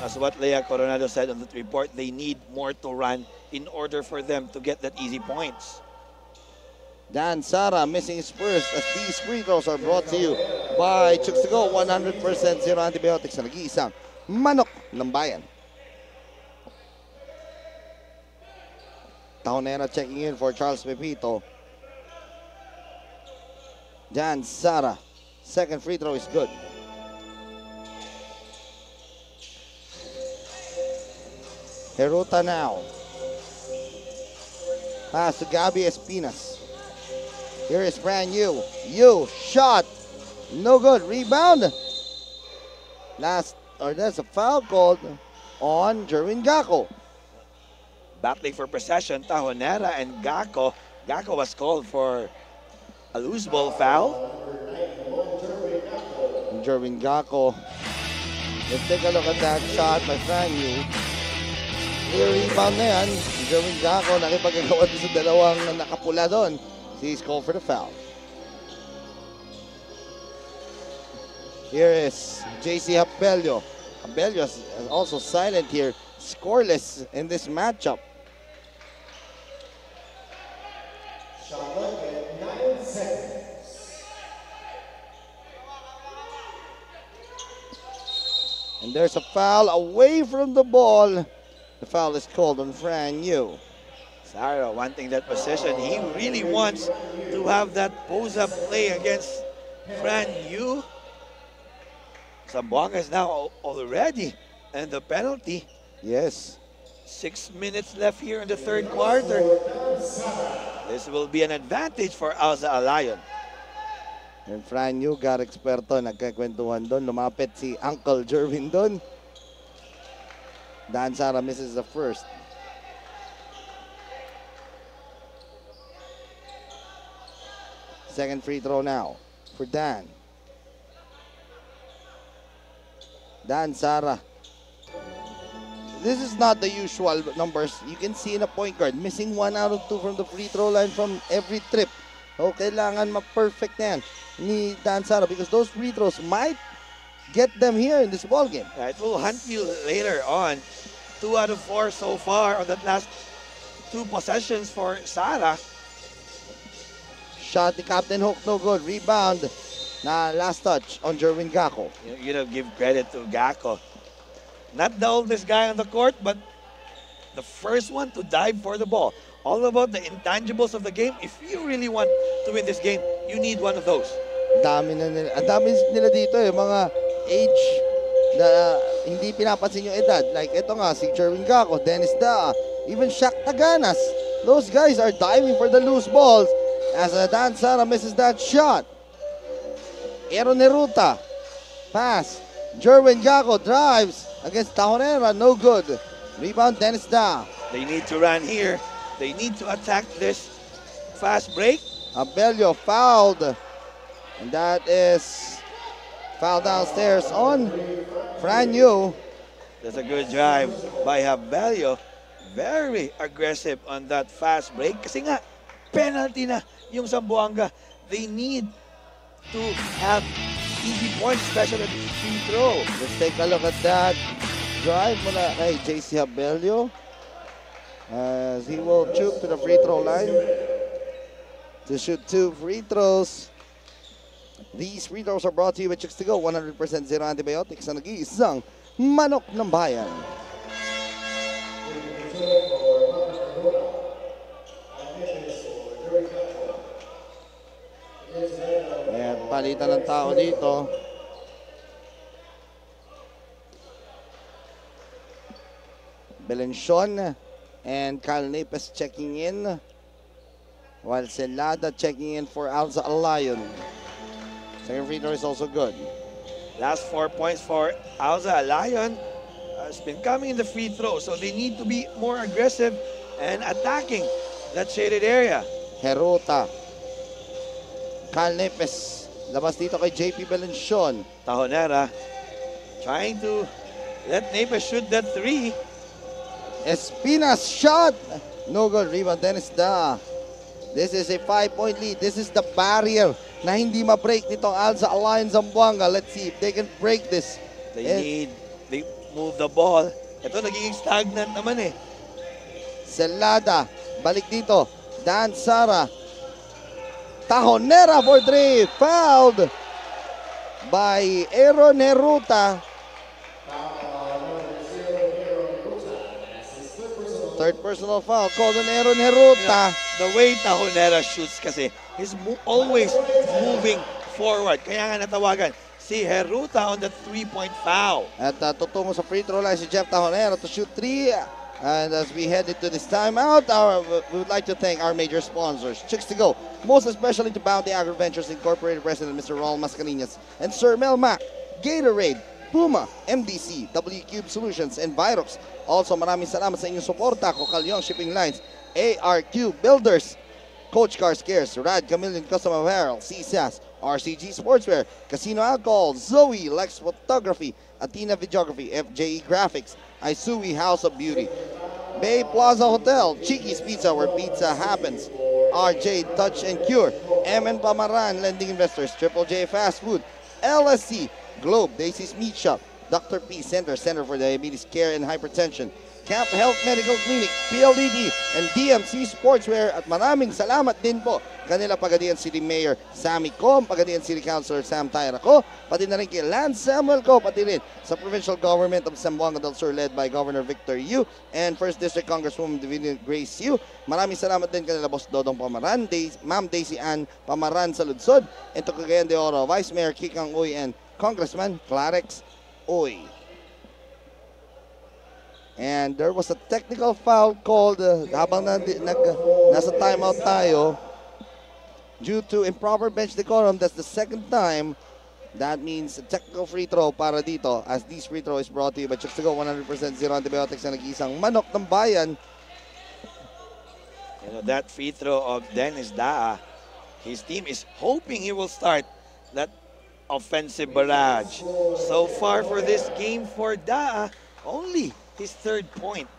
As what Lea Coronado said on the report, they need more to run in order for them to get that easy points. Dan Sara missing his first as these free throws are brought to you by Chooks Go 100% zero antibiotics na nag-iisang manok ng bayan. Taonera checking in for Charles Pepito. Dan Sara, second free throw is good. Heruta now. Pass to Gabby Espinas. Here is brand new. You shot. No good. Rebound. Last, or that's a foul called on Jerwin Gako. Battling for possession, Tahonera and Gako. Gako was called for a loose ball foul. Jerwin Gako. Let's take a look at that shot by Franyu. Clear rebound na yan. Jerwin Gako nakipagagawa sa dalawang nakapula doon. He's called for the foul. Here is JC Abelio. Abelio is also silent here, scoreless in this matchup. And there's a foul away from the ball. The foul is called on Fran Yu. Sara wanting that possession. He really wants to have that pose-up play against Fran Yu. Zamboanga is now already and the penalty. Yes. Six minutes left here in the third quarter. This will be an advantage for Alza Alayon. And Fran Yu, got eksperto, nagkakwentuhan doon. Lumapit si Uncle Jervin doon. Dan Sara misses the first. Second free throw now for Dan. Dan Sara. This is not the usual numbers. You can see in a point guard, missing one out of two from the free throw line from every trip. O, kailangan ma-perfect na ni Dan Sara because those free throws might get them here in this ball game. It will hunt you later on. Two out of four so far on that last two possessions for Sara. Shot ni Captain Hook, no good. Rebound na last touch on Jerwin Gako. You, you know, give credit to Gako. Not the oldest guy on the court, but the first one to dive for the ball. All about the intangibles of the game. If you really want to win this game, you need one of those. Dami na nila. Ang dami nila dito eh, mga age na hindi pinapansin yung edad. Like ito nga, si Jerwin Gako, Dennis Da, even Shaq Taganas. Those guys are diving for the loose balls as Dan Sara misses that shot. Aaron Neruta, pass. Jerwin Gako drives against Tahonera, no good. Rebound, Dennis Da. They need to run here. They need to attack this fast break. Abelio fouled. And that is foul downstairs on Franyo. That's a good drive by Habelio. Very aggressive on that fast break. Kasi nga, penalty na yung Zamboanga. They need to have easy points, especially at free throw. Let's take a look at that drive mula kay JC Habelio. As he will shoot to the free throw line to shoot two free throws. These free throws are brought to you by Chicks to Go, 100% zero antibiotics na nag-iisang manok ng bayan. Palitan ng tao dito. Belencion and Kyle Napes checking in. While Celada checking in for Alza Alayon. Second free throw is also good. Last four points for Alza Lion has been coming in the free throw, so they need to be more aggressive and attacking that shaded area. Heruta. Napes. Labas dito kay JP Belencion. Tahonera trying to let Napes shoot that three. Espinas shot. No good. Rebound Dennis Da. This is a five-point lead. This is the barrier na hindi ma-break nitong Alza Alliance Zamboanga. Let's see if they can break this. They And need, they move the ball. Ito nagiging stagnant naman eh. Celada. Balik dito. Dan Sara. Tajonera for three. Fouled by Aaron Heruta. Third personal foul called on Aaron Heruta. The way Tahonera shoots kasi, he's mo- always moving forward. Kaya nga natawagan si Heruta on the three-point foul. At uh, tutungo sa free throw line si Jeff Tajonero to shoot three. And as we head into this timeout, our, we would like to thank our major sponsors, Chicks to Go, most especially to Bounty Agri Ventures Incorporated President Mr. Ronald Mascareñas, and Sir Mel Mac, Gatorade, Puma, MDC, W Cube Solutions, and Virox. Also, maraming salamat sa inyong suporta, Cocalyong Shipping Lines, ARQ Builders, Coach Car Cares, Rad Chameleon Custom Apparel, CSAS, RCG Sportswear, Casino Alcohol, Zoe, Lex Photography, Athena Videography, FJE Graphics, Isui House of Beauty, Bay Plaza Hotel, Chiqui's Pizza where pizza happens, RJ Touch and Cure, MN Pamaran Lending Investors, Triple J Fast Food, LSC, Globe, Daisy's Meat Shop, Dr. P Center, Center for Diabetes Care and Hypertension, Camp Health Medical Clinic, PLDT, and DMC Sportswear at maraming salamat din po kanila Pagadian City Mayor Sammy Com, Pagadian City Councilor Sam Tyra ko, pati na rin kay Lance Samuel ko, pati rin sa Provincial Government of Zamboanga del Sur led by Governor Victor Yu and First District Congresswoman Divinia Grace Yu. Maraming salamat din kanila Boss Dodong Pamaran, Ma'am Daisy Ann Pamaran sa Ludsod, and to Cagayan de Oro, Vice Mayor Kikang Uy and Congressman Clarex Uy. And there was a technical foul called uh, habang na, nag, nasa timeout tayo due to improper bench decorum. That's the second time. That means a technical free throw para dito as this free throw is brought to you by to Go 100% zero antibiotics na nag-isang manok ng bayan. You know, that free throw of Dennis Daa, his team is hoping he will start that offensive barrage. So far for this game for Daa, only his third point.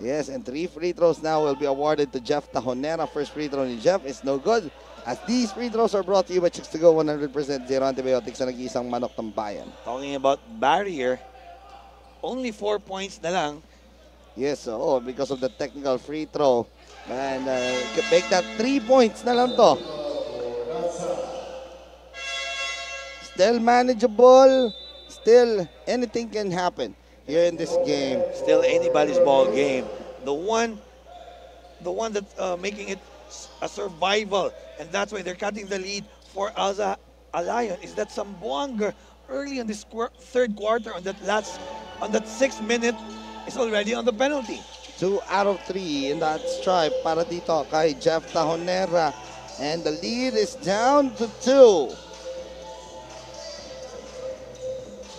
Yes, and three free throws now will be awarded to Jeff Tajonera. First free throw ni Jeff is no good. As these free throws are brought to you by Chicks to Go 100% zero antibiotics na nag-isang manok ng bayan. Talking about barrier, only four points na lang. Yes, oh, because of the technical free throw. And uh, make that three points na lang to. Still manageable. Still, anything can happen here in this game. Still anybody's ball game. The one, the one that's uh, making it a survival, and that's why they're cutting the lead for Alza Alayon is that Sambuanga early in this quar- third quarter on that last, on that sixth minute is already on the penalty. Two out of three in that stripe para dito kay Jeff Tajonera. And the lead is down to two.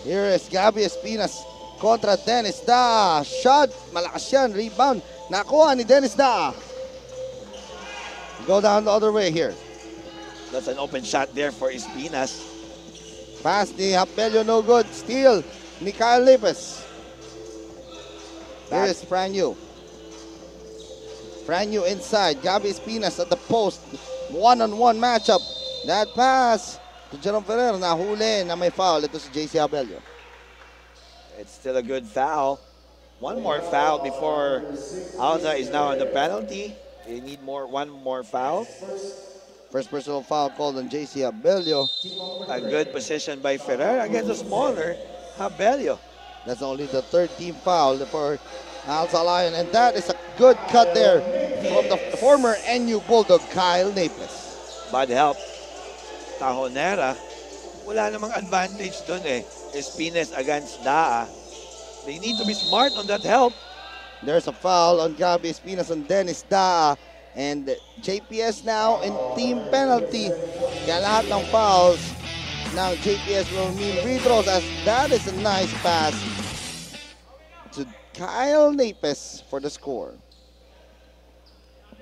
Here is Gabby Espinas kontra Dennis Da. Shot, malakas yan. Rebound. Nakuha ni Dennis Da. Go down the other way here. That's an open shot there for Espinas. Pass ni Abelio, no good. Steal ni Kyle Lipes. Here is Franyu. Franyu inside. Gabi Espinas at the post. One-on-one matchup. That pass to Jerome Ferrer. Nahuli na may foul. Ito si JC Abelio. It's still a good foul. One more foul before Alza is now on the penalty. They need more one more foul. First personal foul called on JC Abelio. A good position by Ferrer against a smaller Habelio. That's only the third team foul for Alza Lion. And that is a good cut there from the former NU Bulldog, Kyle Naples. Bad help. Tahonera. Wala namang advantage dun eh. Espines against Daa. They need to be smart on that help. There's a foul on Gabi Espinas and Dennis Daa. And JPS now in team penalty. Kaya ng fouls ng JPS will mean free throws as that is a nice pass to Kyle Napes for the score.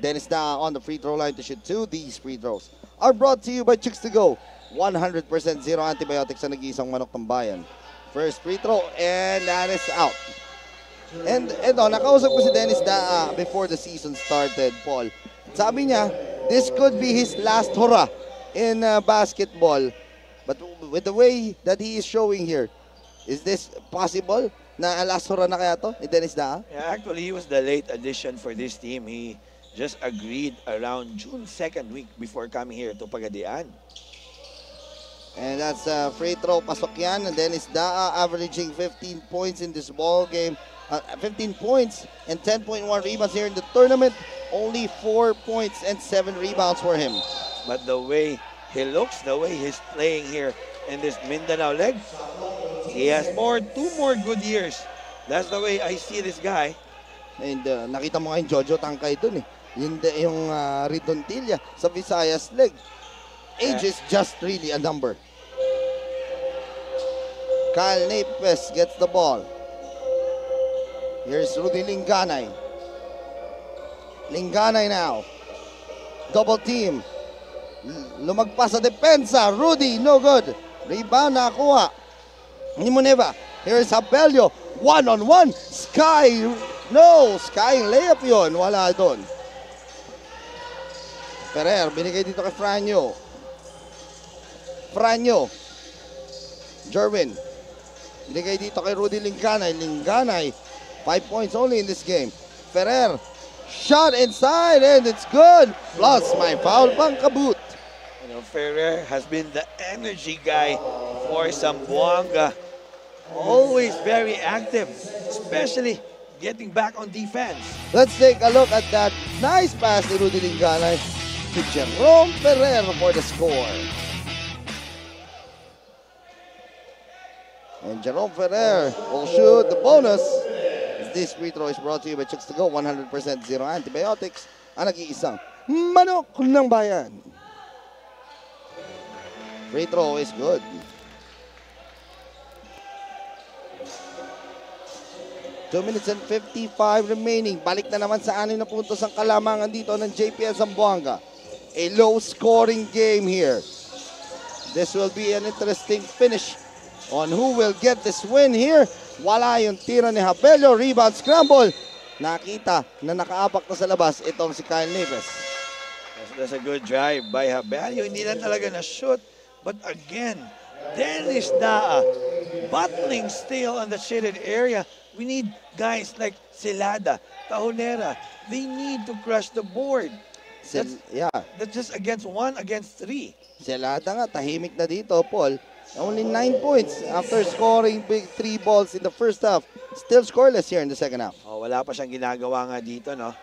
Dennis Daa on the free throw line to shoot two. These free throws are brought to you by Chicks to Go. 100% zero antibiotics sa nag-iisang manok ng bayan. First free throw and that is out. And eto, nakausap ko si Dennis Daa before the season started, Paul. Sabi niya, this could be his last hurrah in uh, basketball. But with the way that he is showing here, is this possible na last hurrah na kaya to ni Dennis Daa? Yeah, actually, he was the late addition for this team. He just agreed around June 2nd week before coming here to Pagadian. And that's a free throw, pasok yan. And Dennis Daa averaging 15 points in this ball game. Uh, 15 points and 10.1 rebounds here in the tournament. Only 4 points and 7 rebounds for him. But the way he looks, the way he's playing here in this Mindanao leg, he has more two more good years. That's the way I see this guy. And uh, nakita mo nga yung Jojo Tangkay dun eh. Yung, yung uh, Ridontilla sa Visayas leg. Age is just really a number. Kyle Napes gets the ball. Here's Rudy Linganay. Linganay now. Double team. Lumagpas sa depensa. Rudy, no good. Rebound nakuha. Ni Muneva. Here's Abelio. One on one. Sky. No. Sky layup yun. Wala doon. Ferrer, binigay dito kay Franyo. Franyo. Jerwin. Binigay dito kay Rudy Linganay. Linganay. Five points only in this game. Ferrer. Shot inside and it's good. Plus, my foul pang kabut. You know, Ferrer has been the energy guy for Zamboanga. Always very active, especially getting back on defense. Let's take a look at that nice pass ni Rudy Linganay to Jerome Ferrer for the score. And Jerome Ferrer will shoot the bonus. This free throw is brought to you by Chicks to Go. 100% zero antibiotics. Ang nag-iisang manok ng bayan. Free throw is good. Two minutes and 55 remaining. Balik na naman sa anim na puntos ang kalamangan dito ng JPS Zamboanga. A low scoring game here. This will be an interesting finish on who will get this win here. Wala yung tira ni Habello. Rebound scramble. Nakita na nakaapak na sa labas itong si Kyle Neves. That's, that's a good drive by Habello. Hindi lang talaga na-shoot. But again, Dennis Daa battling still on the shaded area. We need guys like Silada, Tahonera. They need to crush the board. Sil- yeah. That's just against one, against three. Selada nga, tahimik na dito, Paul. Only 9 points after scoring big three balls in the first half. Still scoreless here in the second half. Oh, wala pa siyang ginagawa nga dito, no?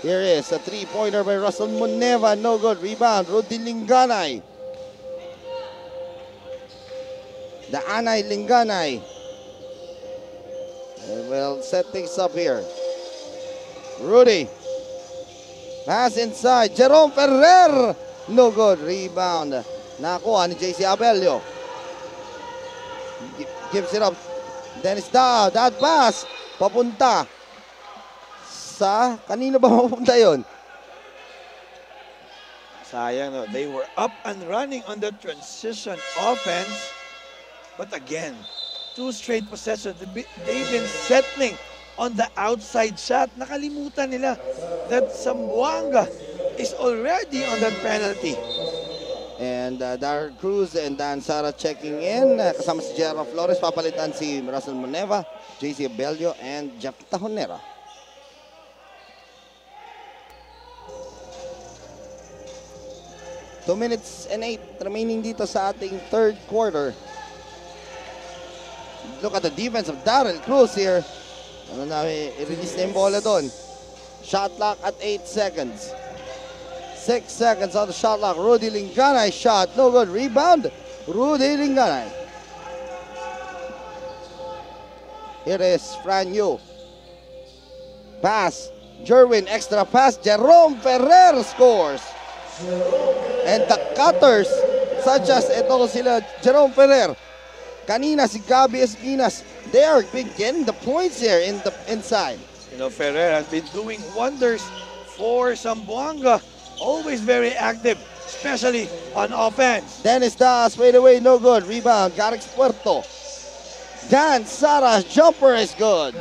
Here is a three-pointer by Russell Moneva. No good. Rebound. Rudy Linganay. The Anay Linganay. They will set things up here. Rudy. Pass inside. Jerome Ferrer. No good. Rebound. Nakuha ni JC Abelio. Gi- Gives it up. Dennis Dow. That pass. Papunta sa kanino ba mapupunta yon? Sayang, no? They were up and running on the transition offense. But again, two straight possessions. They've been- settling on the outside shot. Nakalimutan nila that Zamboanga is already on that penalty. And uh, Darren Cruz and Dan Sara checking in. Uh, kasama si Flores. Papalitan si Russell Moneva, JC Abelio, and Jeff Tajonera. Two minutes and eight remaining dito sa ating third quarter. Look at the defense of Darrell Cruz here. Ano na, i-release na yung bola doon. Shot clock at 8 seconds. Six seconds on the shot clock. Rudy Linganay shot. No good. Rebound. Rudy Linganay. Here is Fran Yu. Pass. Jerwin. Extra pass. Jerome Ferrer scores. And the cutters, such as ito sila, Jerome Ferrer, kanina si Gabi Espinas, they are getting the points here in the inside. You know, Ferrer has been doing wonders for Zamboanga. Always very active, especially on offense. Dennis Das, fade away, no good. Rebound, Garix Puerto. Dan Sara's jumper is good.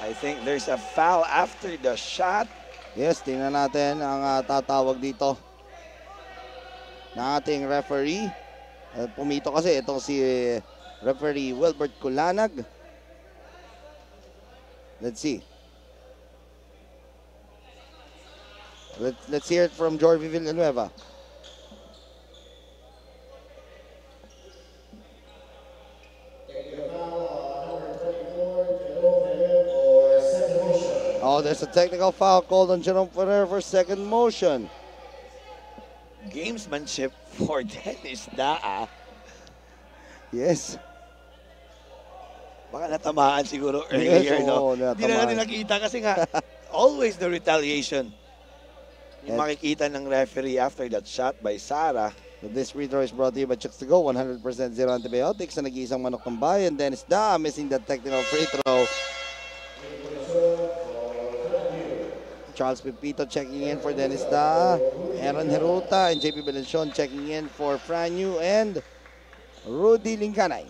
I think there's a foul after the shot. Yes, tingnan natin ang ah, tatawag dito ng ating referee. Uh, pumito kasi itong si referee Wilbert Kulanag. Let's see. Let, let's hear it from Jorvi Villanueva. Oh, there's a technical foul called on Jerome Ferrer for second motion. Gamesmanship for Dennis Daa. Yes. Baka natamaan siguro Yes, earlier, oo, no? Hindi na natin nakita kasi nga, always the retaliation. Yung And- makikita ng referee after that shot by Sara. So this free throw is brought to you by Chicks to Go, 100% zero antibiotics na nag-iisang manok ng bayan. Dennis Da missing the technical free throw. Charles Pepito checking in for Dennis Da. Aaron Heruta and JP Belencion checking in for Franyu and Rudy Linganay.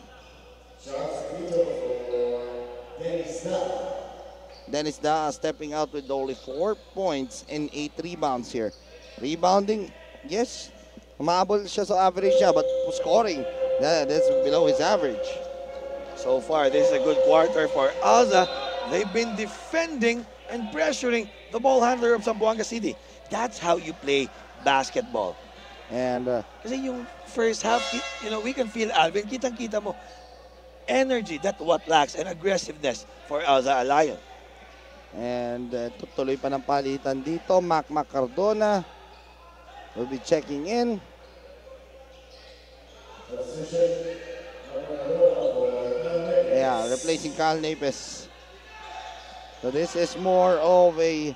Dennis Da stepping out with only four points and eight rebounds here. Rebounding, yes, umabol siya sa average niya, but scoring, that, that's below his average. So far, this is a good quarter for Alza. They've been defending and pressuring the ball handler of Zamboanga City. That's how you play basketball. And uh, Kasi yung first half, you know, we can feel Alvin, kitang-kita mo, energy, that what lacks, and aggressiveness for Alza Alayon. And uh, tutuloy pa ng palitan dito. Mac will be checking in. Yeah, replacing Cal Napes. So this is more of a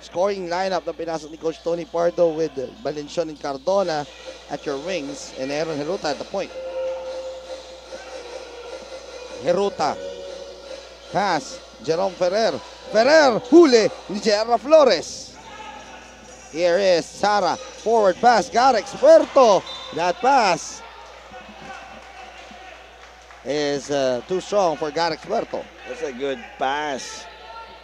scoring lineup na pinasok ni Coach Tony Pardo with Valencion and Cardona at your wings and Aaron Heruta at the point. Heruta. Pass. Jerome Ferrer. Ferrer. Huli ni Gerra Flores. Here is Sara. Forward pass. Garex Puerto. That pass is uh, too strong for Garex Puerto. That's a good pass.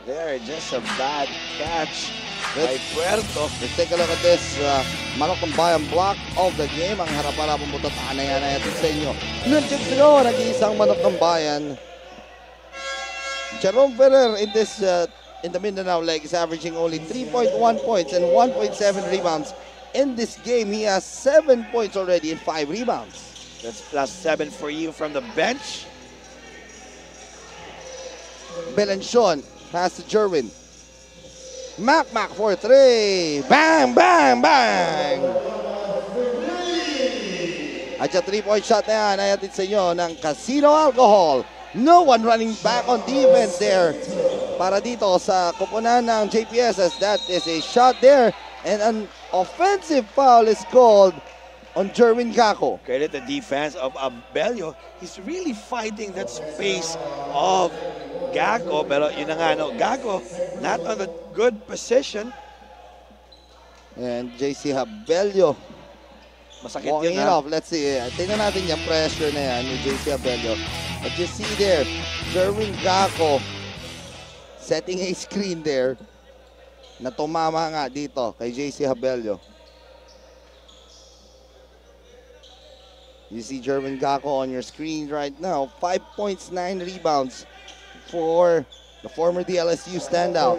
There, just a bad catch by Puerto. Let's take a look at this uh, Manok ng Bayan block of the game. Ang harap-harapang butot anay-anay natin sa inyo. Nunchik sino, nag-iisang Manok ng Bayan. Jerome Ferrer in this uh, in the Mindanao leg is averaging only 3.1 points and 1.7 rebounds. In this game, he has 7 points already and 5 rebounds. That's plus seven for you from the bench. Belencion pass to Jerwin. Mac Mac for 3. Bang, bang, bang! At yung three-point shot na yan ay atin sa inyo ng Casino Alcohol. No one running back on defense there para dito sa kupunan ng JPS as that is a shot there and an offensive foul is called on Jerwin Kako. Credit the defense of Abelio. He's really fighting that space of Gago, pero yun na nga, no, Gago, not on a good position. And JC Habello. Masakit Walking yun, it ha? off. Let's see. Tingnan natin yung pressure na yan ni JC Abello. But you see there, Jerwin Gaco setting a screen there na tumama nga dito kay JC Habello. You see Jerwin Gaco on your screen right now. Five points, nine rebounds for the former DLSU standout.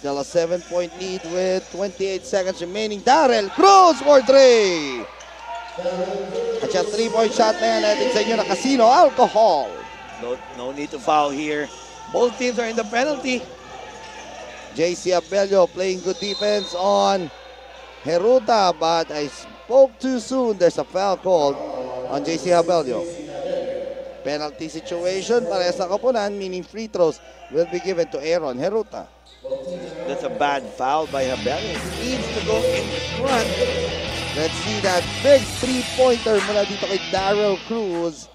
Still a seven-point lead with 28 seconds remaining. Darrell Cruz for three. At yung three-point shot na yan natin sa inyo na casino alcohol. No, no need to foul here. Both teams are in the penalty. JC Abello playing good defense on Heruta, but I spoke too soon. There's a foul called on JC Abello. Penalty situation para sa kapunan, meaning free throws will be given to Aaron Heruta. That's a bad foul by Habello. Needs to go in front. Let's see that big three-pointer mula dito kay Darrell Cruz.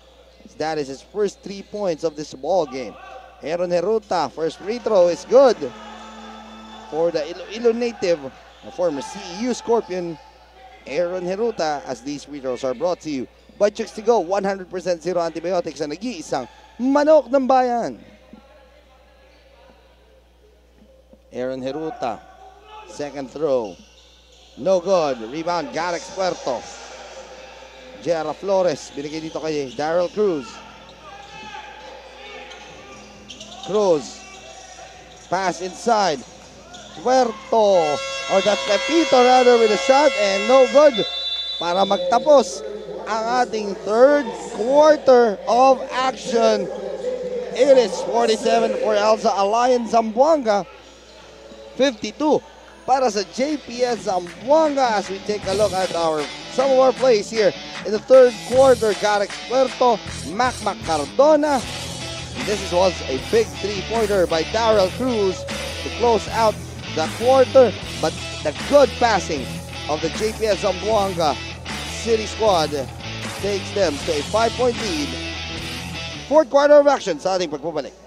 That is his first three points of this ball game. Aaron Heruta, first free throw is good for the Iloilo native, the former CEU Scorpion, Aaron Heruta, as these free throws are brought to you by Chicks to Go, 100% zero antibiotics na nag-iisang manok ng bayan. Aaron Heruta, second throw, no good. Rebound, Galex Puerto. Jera Flores, binigay dito kay Daryl Cruz. Cruz, pass inside. Puerto, or that's Pepito rather with a shot and no good para magtapos ang ating third quarter of action. It is 47 for Elsa Alliance Zamboanga. 52 para sa JPS Zamboanga as we take a look at our some of our plays here in the third quarter. Garex Puerto, Mac Mac Cardona. This was a big three-pointer by Darrell Cruz to close out the quarter, but the good passing of the JPS Zamboanga City squad takes them to a five-point lead. Fourth quarter of action sa ating.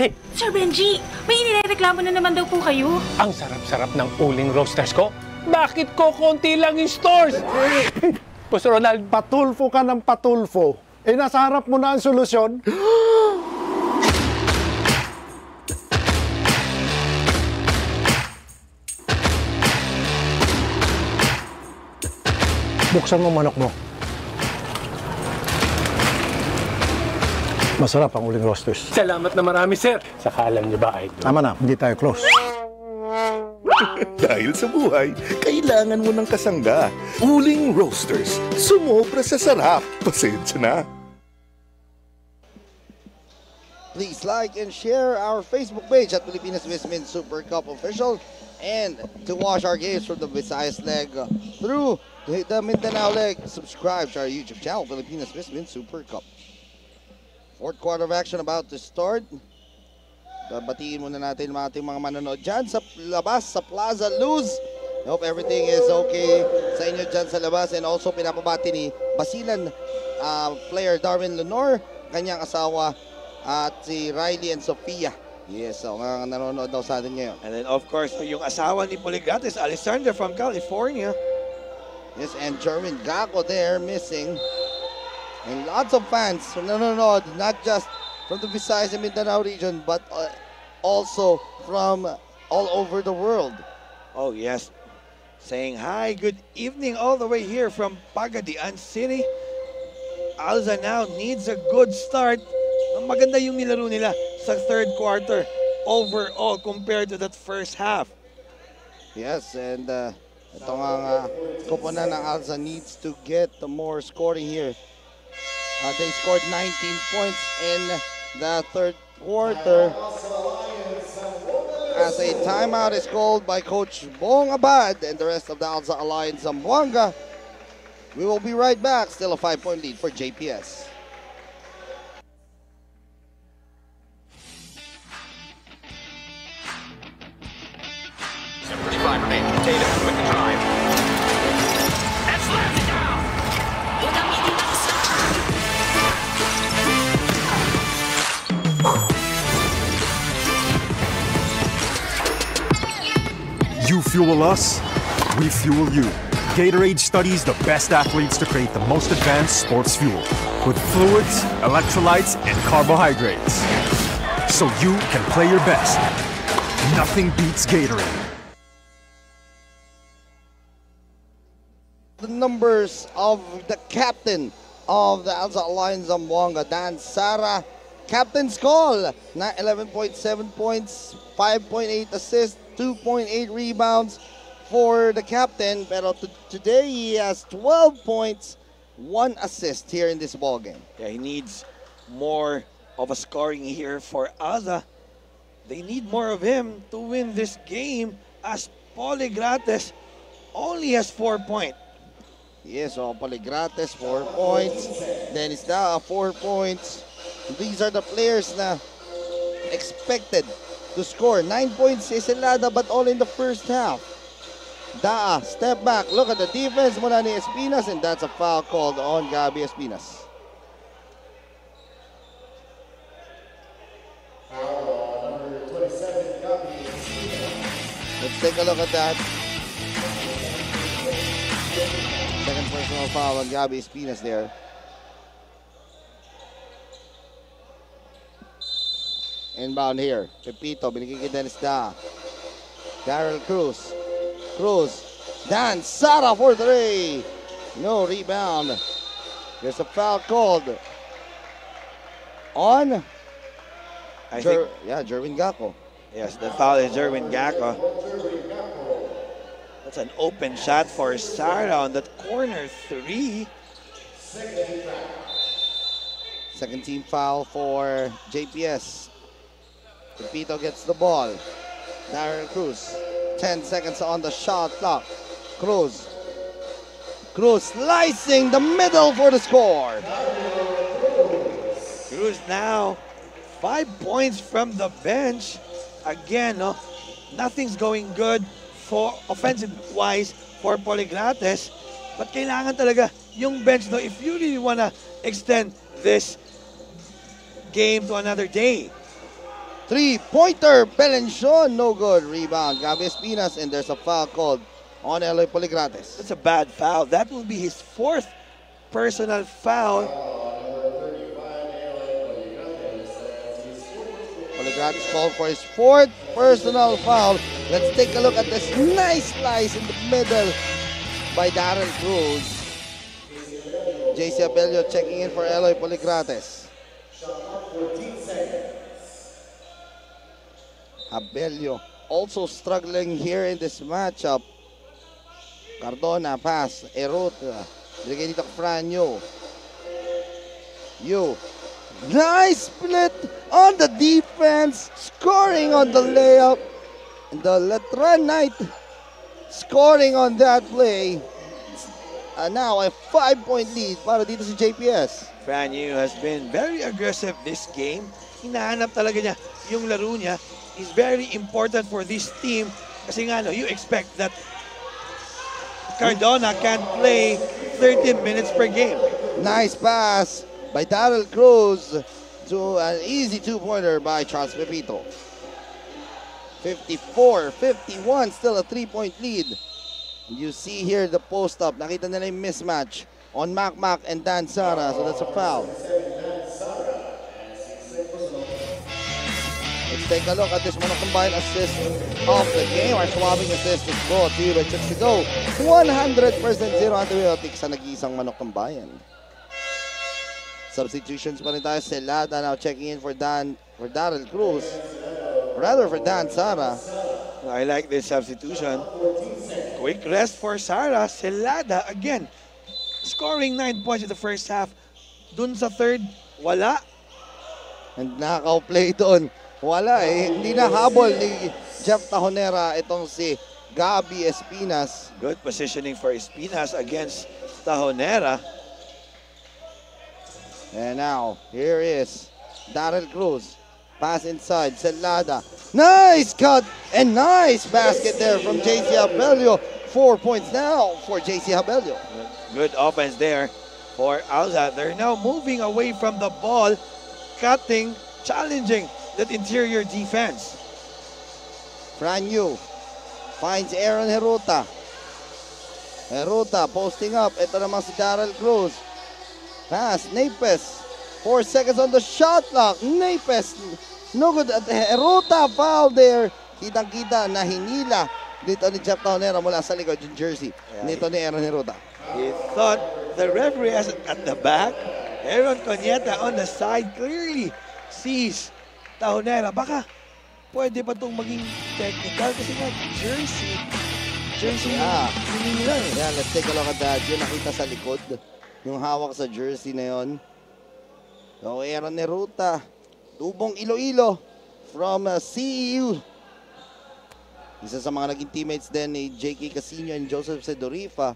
Hey, Sir Benji, may inireklamo na naman daw po kayo. ang sarap-sarap ng uling roasters ko. Bakit ko konti lang yung stores? Boss Ronald, Patulfo ka ng patulfo. Eh, nasa harap mo na ang solusyon. Buksan mo manok mo. Masarap ang uling roasters. salamat na marami, sir. Saka alam niyo ba, idol? Tama na, hindi tayo close. Dahil sa buhay, kailangan mo ng kasangga. Uling Roasters. Sumobra sa sarap. Pasensya na. Please like and share our Facebook page at Pilipinas Vismin Super Cup Official and to watch our games from the Visayas leg through the Mindanao leg. Subscribe to our YouTube channel, Pilipinas Vismin Super Cup. Fourth quarter of action about to start. Babatiin muna natin mga ating mga manonood dyan sa labas sa Plaza Luz. I hope everything is okay sa inyo dyan sa labas and also pinapabati ni Basilan uh, player Darwin Lenore, kanyang asawa at si Riley and Sofia. Yes, so mga nanonood daw sa atin ngayon. And then of course, yung asawa ni Poligates, Alexander from California. Yes, and Jerwin Gaco there missing. And lots of fans from nanonood, not just from the Visayas and Mindanao region, but uh, also from all over the world. Oh yes. Saying hi, good evening all the way here from Pagadian City. Alza now needs a good start. Ang Maganda yung nilaro nila sa third quarter overall compared to that first half. Yes, and uh, ito nga koponan ng Alza needs to get the more scoring here. Uh, they scored 19 points in the third quarter. As a timeout is called by Coach Bong Abad and the rest of the Alza Alliance Zamboanga. We will be right back. Still a five-point lead for JPS. Seven thirty-five remains. You fuel us, we fuel you. Gatorade studies the best athletes to create the most advanced sports fuel with fluids, electrolytes, and carbohydrates. So you can play your best. Nothing beats Gatorade. the numbers of the captain of the Alza Alliance Zamboanga, Dan Sara. Captain's call, na 11.7 points, 5.8 assists, 2.8 rebounds for the captain. But today he has 12 points, 1 assist here in this ball game. Yeah, he needs more of a scoring here for Aza. They need more of him to win this game as Poligrates only has four points. Yes, oh, so Poligrates, 4 points. Dennis Daa, 4 points. These are the players na expected to score. 9 points si Celada but all in the first half. Daa, step back. Look at the defense mula ni Espinas and that's a foul called on Gabi Espinas. Let's take a look at that. Second personal foul on Gabi Espinas there. Inbound here. Pepito, binigay kay Dennis Da. Daryl Cruz. Cruz. Dan Sara for three. No rebound. There's a foul called on. I Jer- think- yeah, Jerwin Gacko. Yes, the foul is Jerwin Gacko. That's an open shot for Sara on that corner three. Second team foul for JPS. Pepito gets the ball. Darren Cruz. 10 seconds on the shot clock. Cruz. Cruz slicing the middle for the score. Cruz now five points from the bench. Again, no, nothing's going good for offensive-wise for Poligrates. But kailangan talaga yung bench, no, if you really wanna extend this game to another day. Three-pointer, Belenchon, no good. Rebound, Gabi Espinas, and there's a foul called on Eloy Poligrates. That's a bad foul. That will be his fourth personal foul. Poligrates called for his fourth personal foul. Let's take a look at this nice slice in the middle by Darren Cruz. JC Abelio checking in for Eloy Poligrates. Abelio also struggling here in this matchup. Cardona pass, Erota. Bigay dito kay Fran Yu. Yu. Nice split on the defense, scoring on the layup. And the Letran Knight scoring on that play. And now a five-point lead para dito si JPS. Fran Yu has been very aggressive this game. Hinahanap talaga niya yung laro niya. Is very important for this team kasi nga no, you expect that Cardona can play 13 minutes per game. Nice pass by Daryl Cruz to an easy two-pointer by Charles Pepito. 54-51, still a three-point lead. You see here the post-up. Nakita nila yung mismatch on Mac Mac and Dan Sara, so that's a foul. Take a look at this one combined assist of the game. Our swabbing assist is brought to you by Chips to Go. 100% zero antibiotics sa nag-iisang manok ng bayan. Substitutions pa rin tayo. Celada now checking in for Dan, for Daryl Cruz. Rather for Dan Sara. I like this substitution. Quick rest for Sara. Celada again. Scoring 9 points in the first half. Dun sa third, wala. And nakaka-play doon. Wala eh. Hindi na habol ni Jeff Tahonera itong si Gabi Espinas. Good positioning for Espinas against Tahonera. And now, here is Daryl Cruz. Pass inside. Celada. Nice cut and nice basket there from JC Abelio. Four points now for JC Abelio. Good offense there for Alza. They're now moving away from the ball, cutting, challenging that interior defense. Franyu finds Aaron Heruta. Heruta posting up. Ito naman si Daryl Cruz. Pass, Napes. Four seconds on the shot clock. Napes, no good. At Heruta foul there. Kitang-kita na hinila dito ni Jeff Taunera mula sa likod yung jersey nito ni Aaron Heruta. He thought the referee has it at the back. Aaron Conyeta on the side clearly sees Tahonera. Baka pwede pa itong maging technical kasi nga jersey. Jersey Yeah. hindi nila eh. Yeah, let's take a look at that. Yung nakita sa likod. Yung hawak sa jersey na yon. So, Aaron Neruta. Tubong Iloilo from uh, CEU. Isa sa mga naging teammates din ni J.K. Casino and Joseph Sedorifa.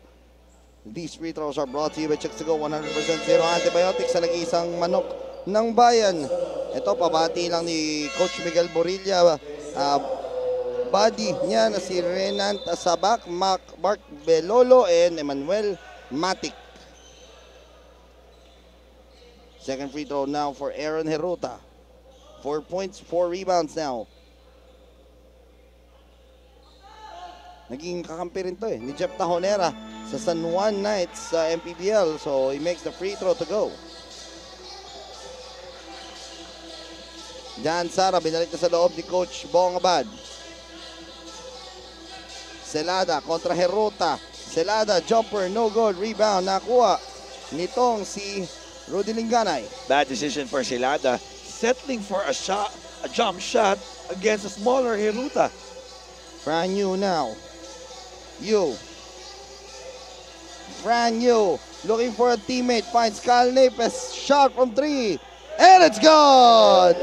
These free throws are brought to you by Chicks to Go 100% zero antibiotics sa nag-iisang manok ng bayan. Ito, pabati lang ni Coach Miguel Borilla. Uh, buddy niya na si Renan Tasabak, Mark, Mark Belolo, and Emmanuel Matic. Second free throw now for Aaron Heruta. Four points, four rebounds now. Naging kakampi rin to eh, ni Jeff Tahonera sa San Juan Knights sa MPBL. So he makes the free throw to go. Jan Sara, binalik na sa loob ni Coach Bong Abad. Selada kontra Heruta. Selada, jumper, no good, rebound, nakuha nitong si Rudy Linganay. Bad decision for Silada. Settling for a shot, a jump shot against a smaller Hiruta. Fran Yu now. Yu. Fran Yu looking for a teammate. Finds Kyle Napes. Shot from three. And it's good!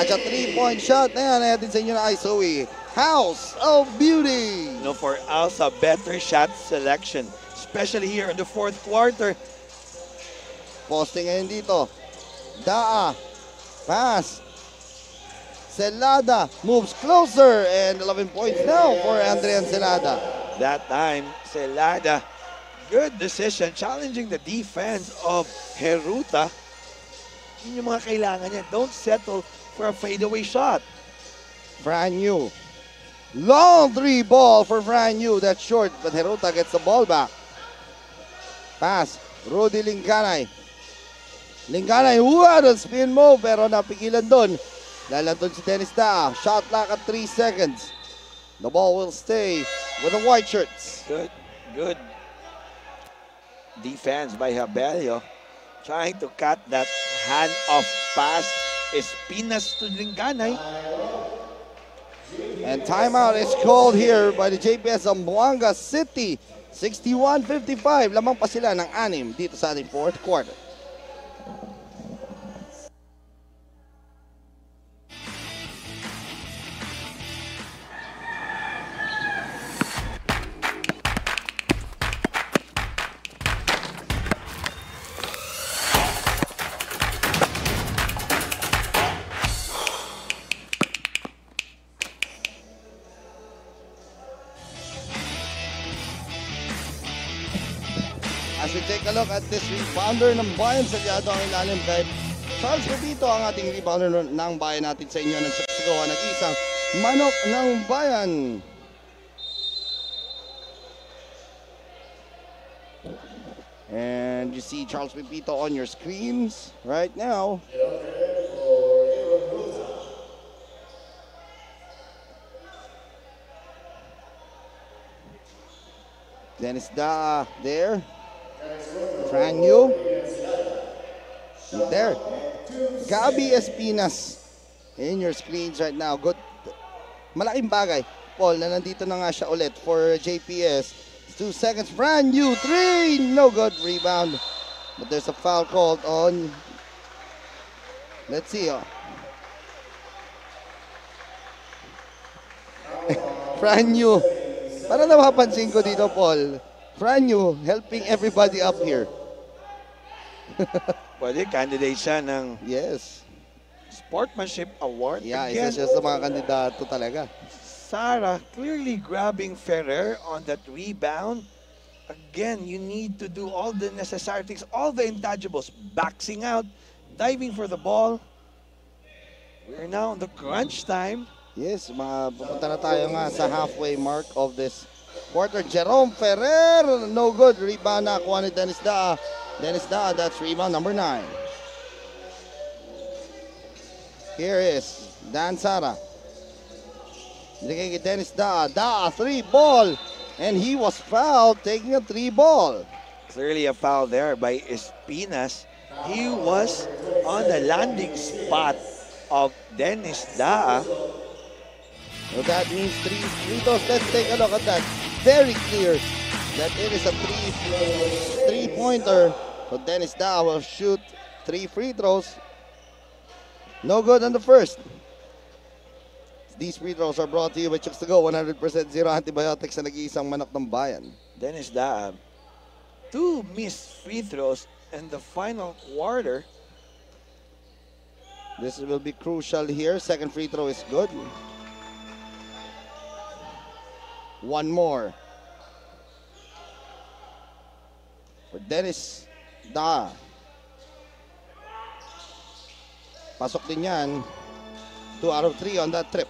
At sa three-point shot na yan, natin na Isoe. House of Beauty. No, for us, a better shot selection, especially here in the fourth quarter. Posting ngayon dito. Daa. Pass. Celada moves closer and 11 points now for Andrean Celada. That time, Celada, good decision, challenging the defense of Heruta. Yun yung mga kailangan niya. Don't settle for a fadeaway shot. Fran Yu. Long three ball for Fran Yu. That's short, but Heruta gets the ball back. Pass. Rudy Linganay. Linganay, what a spin move, pero napigilan doon. Nandun si Dennis Daa. Shot clock at 3 seconds. The ball will stay with the white shirts. Good, good defense by Habelio. Trying to cut that hand-off pass. Espinas to Linganay. And timeout is called here by the JPS Zamboanga City. 61-55. Lamang pa sila ng anim dito sa ating fourth quarter. Rebounder ng bayan, salyado ang ilalim Charles Pepito ang ating rebounder ng bayan natin sa inyo ng isang manok ng bayan. And you see Charles Pepito on your screens right now. Dennis Da there. Fran Yu. There. Gabi Espinas in your screens right now. Good. Malaking bagay. Paul, na nandito na nga siya ulit for JPS. Two seconds. Fran Yu. Three. No good. Rebound. But there's a foul called on. Let's see. Oh. Fran Yu. Para napapansin ko dito, Paul. Fran Yu helping everybody up here. Pwede, candidate siya ng Yes. Sportsmanship Award. Yeah, Again, isa siya sa mga kandidato talaga. Sara clearly grabbing Ferrer on that rebound. Again, you need to do all the necessary things, all the intangibles. Baxing out, diving for the ball. We're now on the crunch time. Yes, mga pupunta na tayo nga sa halfway mark of this quarter. Jerome Ferrer, no good. Rebound na kuha ni Dennis Daa. Dennis Daa, that's rebound number 9. Here is Dan Sara. Binigay kay Dennis Daa. Daa, three ball. And he was fouled taking a three ball. Clearly a foul there by Espinas. He was on the landing spot of Dennis Daa. So that means three free throws. Let's take a look at that. Very clear that it is a three three pointer. So Dennis Daa will shoot three free throws. No good on the first. These free throws are brought to you by Chicks to Go. 100% zero antibiotics sa nag-iisang manok ng bayan. Dennis Daa, two missed free throws in the final quarter. This will be crucial here. Second free throw is good. One more. For Dennis Da. Pasok din yan. Two out of three on that trip.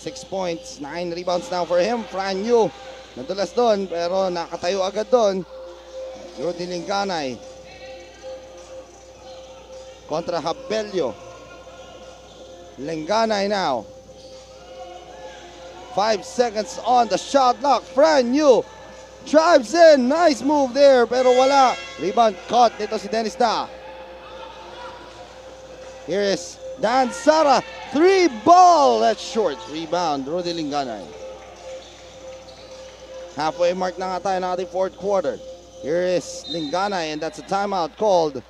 Six points, nine rebounds now for him. Fran Yu, nadulas doon, pero nakatayo agad doon. Rudy Linganay. Kontra Habelio. Linganay now. Five seconds on the shot clock. Fran Yu drives in. Nice move there, pero wala. Rebound caught dito si Dennis Da. Here is Dan Sara. Three ball. That's short. Rebound. Rudy Linganay. Halfway mark na nga tayo ng ating fourth quarter. Here is Linganay and that's a timeout called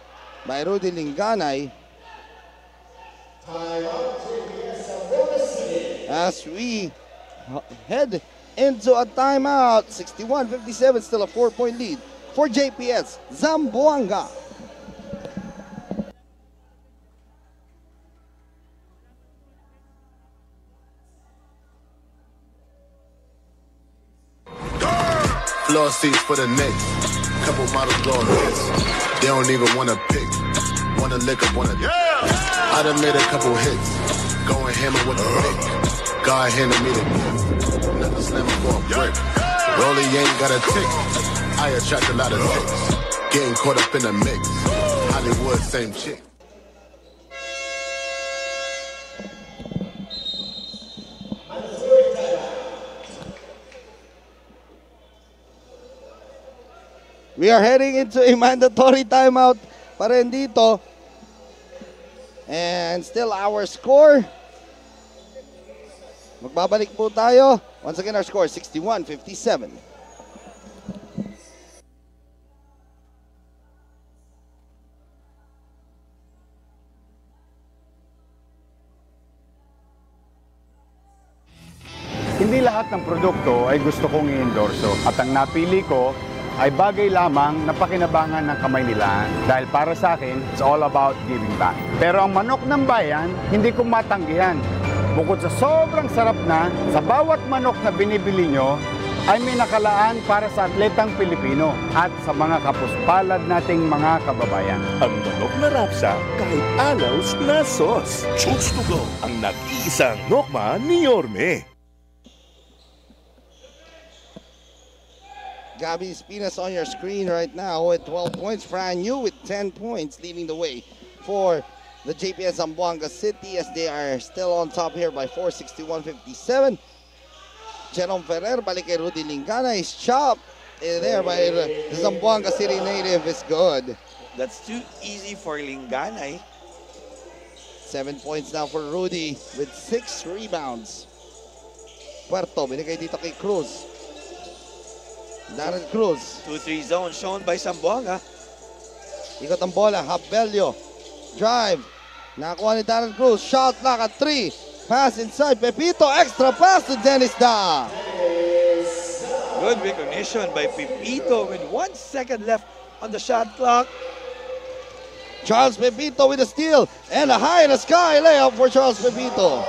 by Rudy Linganay. As we head into a timeout, 61-57, still a four-point lead for JPS Zamboanga. Floor seats for the Knicks. Couple models blowing hits. They don't even wanna pick. Wanna lick up, wanna. Yeah! I done made a couple hits. Going hammer with the pick. God handed me the gift. For a ain't got a tick. I attract a lot of ticks. Getting caught up in the mix. Hollywood, same chick. We are heading into a mandatory timeout pa rin dito. And still our score. Magbabalik po tayo. Once again, our score 61-57. Hindi lahat ng produkto ay gusto kong i-endorso at ang napili ko ay bagay lamang na pakinabangan ng kamay nila dahil para sa akin, it's all about giving back. Pero ang manok ng bayan, hindi ko matanggihan. Bukod sa sobrang sarap na, sa bawat manok na binibili nyo, ay may nakalaan para sa atletang Pilipino at sa mga kapuspalad nating mga kababayan. Ang manok na rapsa kahit alaws na sauce. Choose to go ang nag-iisang Nokma ni Yorme. Gabby Espinas on your screen right now with 12 points. Fran Yu with 10 points leading the way for the JPS Zamboanga City as they are still on top here by 461-57. Jerome Ferrer balik kay Rudy Lingana. His chop eh, there by the Zamboanga City native is good. That's too easy for Linganay. Seven points now for Rudy with six rebounds. Puerto, binigay dito kay Cruz. Darren Cruz. 2-3 zone shown by Sambuanga. Ikot ang bola, Habelio. Drive. Nakakuha ni Darren Cruz. Shot clock at three. Pass inside. Pepito. Extra pass to Dennis Da. Good recognition by Pepito with one second left on the shot clock. Charles Pepito with a steal and a high in the sky layup for Charles Pepito.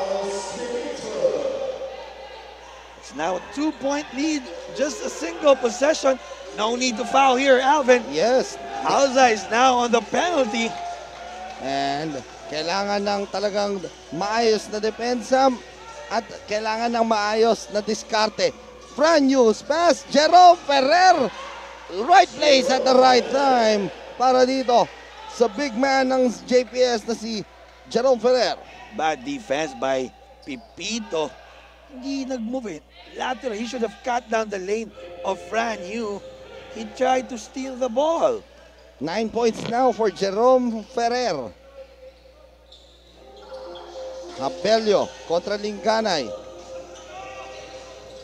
It's now a two-point lead, just a single possession. No need to foul here, Alvin. Yes. Alza is now on the penalty. And kailangan ng talagang maayos na depensa at kailangan ng maayos na diskarte. Fran News pass, Jerome Ferrer. Right place at the right time para dito sa big man ng JPS na si Jerome Ferrer. Bad defense by Pipito. Hindi nag-move it. Lateral, he should have cut down the lane of Fran Yu. He tried to steal the ball. Nine points now for Jerome Ferrer. Abelio kontra Linganay.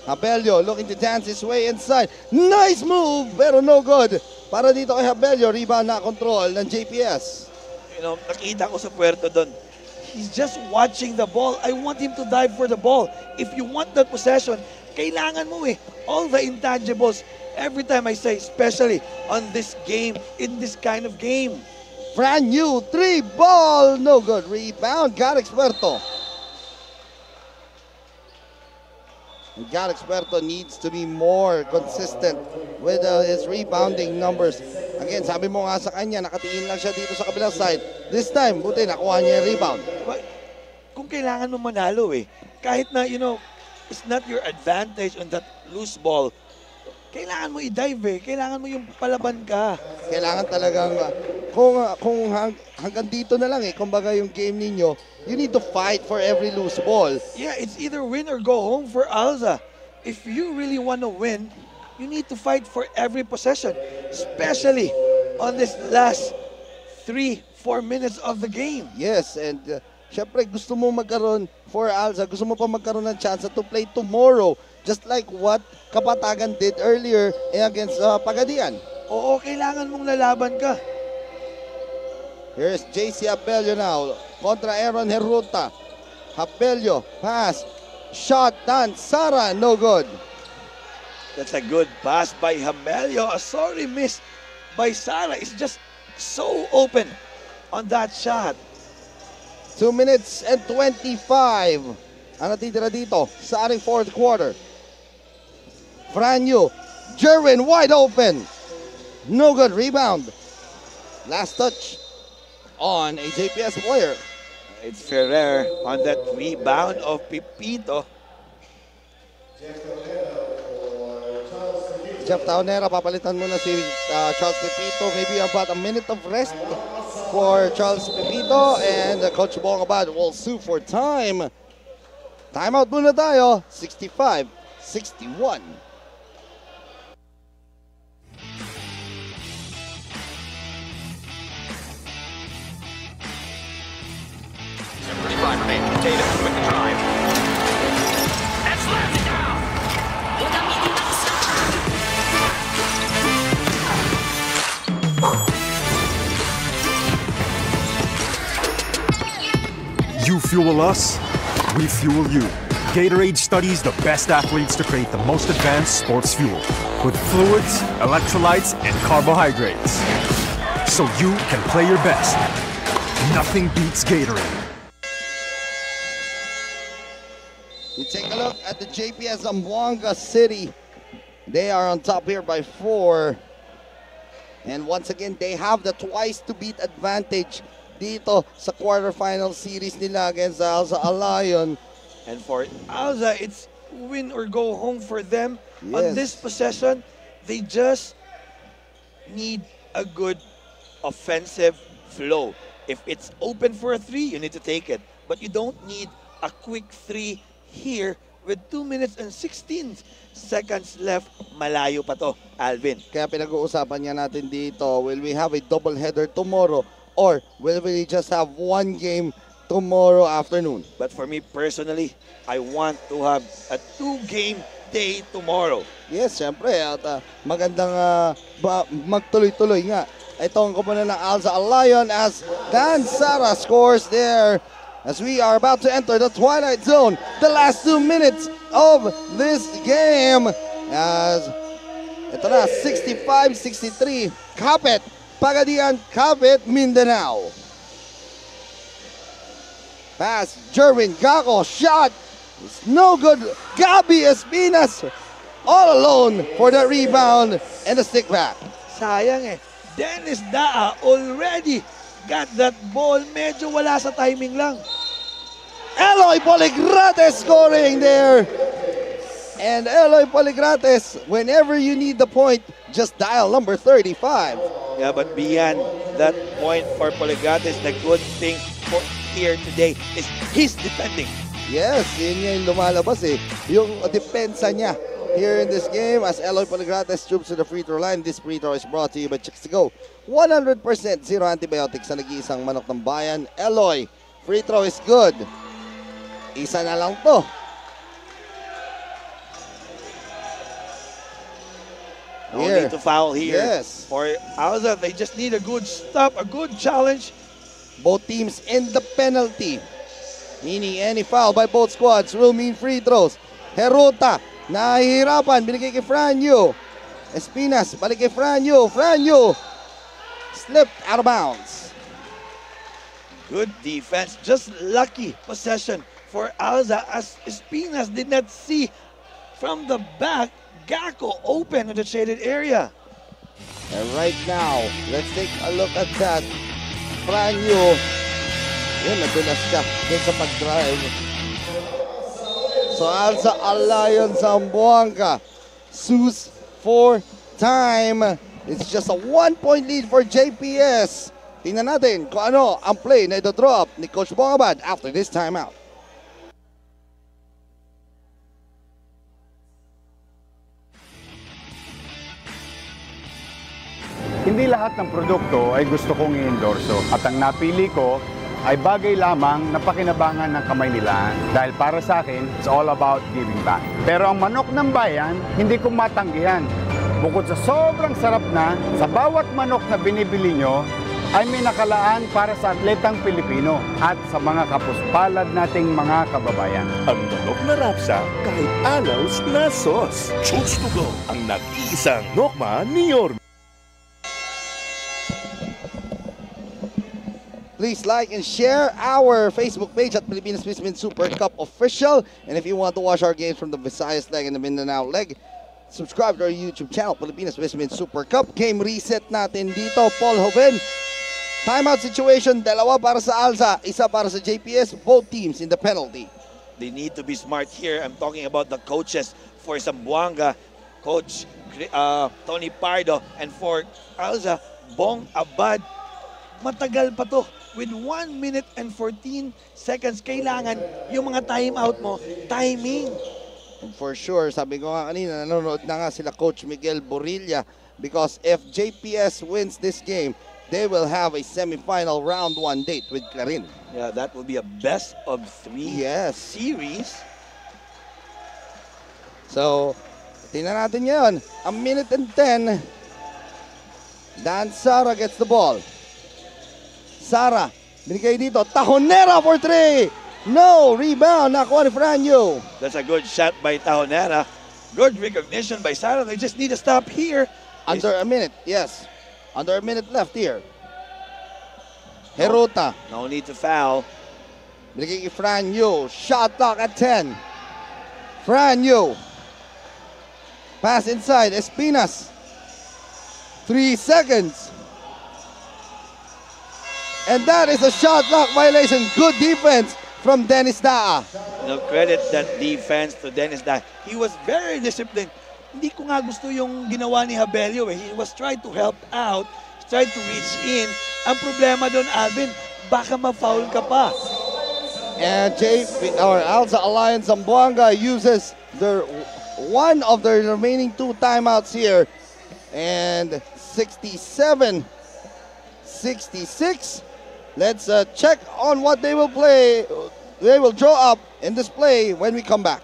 Abelio looking to dance his way inside. Nice move, pero no good. Para dito kay Abelio, rebound na control ng JPS. You know, nakita ko sa puerto doon. He's just watching the ball. I want him to dive for the ball. If you want that possession, kailangan mo eh. All the intangibles. Every time I say, especially on this game, in this kind of game. Brand new three ball, no good. Rebound, Garix Puerto. And Garix Puerto needs to be more consistent with uh, his rebounding numbers. Again, sabi mo nga sa kanya, nakatingin lang siya dito sa kabilang side. This time, buti nakuha niya yung rebound. But, kung kailangan mo manalo eh, kahit na, you know, it's not your advantage on that loose ball, kailangan mo i-dive eh. Kailangan mo yung palaban ka. Kailangan talagang, uh, kung, uh, kung hang, hanggang dito na lang eh, kumbaga yung game ninyo, you need to fight for every loose ball. Yeah, it's either win or go home for Alza. If you really want to win, you need to fight for every possession, especially on this last three, four minutes of the game. Yes, and uh, syempre gusto mo magkaroon for Alza, gusto mo pa magkaroon ng chance to play tomorrow. Just like what Kapatagan did earlier against uh, Pagadian. Oo, kailangan mong lalaban ka. Here's JC Abelio now kontra Aaron Heruta. Abelio, pass, shot, done. Sara, no good. That's a good pass by Hamelio. A sorry miss by Sara. It's just so open on that shot. 2 minutes and 25 ang natitira dito sa ating fourth quarter. Franyo, Jerwin wide open. No good rebound. Last touch on a JPS player. It's Ferrer on that rebound of Pipito. Jeff Taonera, papalitan muna si uh, Charles Pepito. Maybe about a minute of rest for Charles Pepito. And uh, Coach Bongabad will sue for time. Timeout muna tayo. 65-61. Thirty-five remaining. Tatum with the drive. And slams it. You fuel us, we fuel you. Gatorade studies the best athletes to create the most advanced sports fuel with fluids, electrolytes, and carbohydrates. So you can play your best. Nothing beats Gatorade. A look at the JPS Zamboanga City. They are on top here by four. And once again, they have the twice to beat advantage dito sa quarterfinal series nila against the Alza Alayon. And for Alza, it's win or go home for them. On this possession, they just need a good offensive flow. If it's open for a three, you need to take it. But you don't need a quick three here with 2 minutes and 16 seconds left. Malayo pa to, Alvin. Kaya pinag-uusapan niya natin dito, will we have a double header tomorrow or will we just have one game tomorrow afternoon? But for me personally, I want to have a two-game day tomorrow. Yes, syempre. At ah, magandang ba- magtuloy-tuloy nga. Itong kupunan ng Alza Lion as Dan Sara scores there as we are about to enter the twilight zone. The last two minutes of this game as ito na, 65-63. Kapit Pagadian, Cavite, Mindanao. Pass, Jerwin Gago, shot. It's no good. Gabi Espinas all alone for the rebound and the stick back. Sayang eh. Dennis Daa already got that ball. Medyo wala sa timing lang. Eloy Poligrates scoring there. And Eloy Poligrates, whenever you need the point, just dial number 35. Yeah, but beyond that point for Poligates, the good thing for here today is he's defending. Yes, yun yung lumalabas eh. Yung depensa niya here in this game as Eloy Poligrates troops to the free throw line. This free throw is brought to you by Chicks to Go. 100% zero antibiotics sa nag-iisang manok ng bayan. Eloy, free throw is good. Isa na lang to. No Here. need to foul here. Yes. For Alza, they just need a good stop, a good challenge. Both teams in the penalty. Meaning any foul by both squads will mean free throws. Heruta, nahihirapan, binigay kay Franyo. Espinas, balik kay Franyo. Franyo, slipped out of bounds. Good defense. Just lucky possession for Alza as Espinas did not see from the back Gakko open in the shaded area. And right now, let's take a look at that. Franyo, yun, nadulas siya dun sa pag-drive. So, Alza Alliance Zamboanga. Sus for time. It's just a one-point lead for JPS. Tingnan natin kung ano ang play na ito-drop ni Coach Bongabad after this timeout. Hindi lahat ng produkto ay gusto kong i-endorso at ang napili ko ay bagay lamang na pakinabangan ng kamay nila dahil para sa akin, it's all about giving back. Pero ang manok ng bayan, hindi ko matanggihan. Bukod sa sobrang sarap na, sa bawat manok na binibili nyo, ay may nakalaan para sa atletang Pilipino at sa mga kapuspalad nating mga kababayan. Ang manok na rapsa kahit anaws na sauce. Choose to go ang nag-iisang Nokma ni Yorme. Please like and share our Facebook page at Pilipinas Bismin Super Cup Official. And if you want to watch our games from the Visayas leg and the Mindanao leg, subscribe to our YouTube channel, Pilipinas Bismin Super Cup. Game reset natin dito, Paul Hoven. Timeout situation, dalawa para sa Alza, isa para sa JPS, both teams in the penalty. They need to be smart here. I'm talking about the coaches for Zamboanga, Coach uh, Tony Pardo, and for Alza, Bong Abad. Matagal pa to. With 1 minute and 14 seconds, kailangan yung mga timeout mo, timing. For sure, sabi ko nga kanina, nanonood na nga sila Coach Miguel Borilla because if JPS wins this game, they will have a semifinal round one date with Clarin. Yeah, that will be a best of three Yes. series. So, tingnan natin ngayon. A minute and 10. Dan Sara gets the ball. Sara, binigay dito. Tahonera for three. No, rebound. Nakuha ni Franyo. That's a good shot by Tahonera. Good recognition by Sara. They just need to stop here. Under a minute, yes. Under a minute left here. Heruta. No need to foul. Binigay kay Franyo. Shot clock at 10. Franyo. Pass inside. Espinas. Three seconds. And that is a shot clock violation. Good defense from Dennis Daa. No credit that defense to Dennis Dye. He was very disciplined. Hindi ko nga gusto yung ginawa ni Habelio eh. He was trying to help out, tried to reach in. Ang problema doon, Alvin, baka ma-foul ka pa. And J or Alza Alliance Zamboanga uses their one of their remaining two timeouts here. And 67 66. Let's uh, check on what they will play. They will draw up in this play when we come back.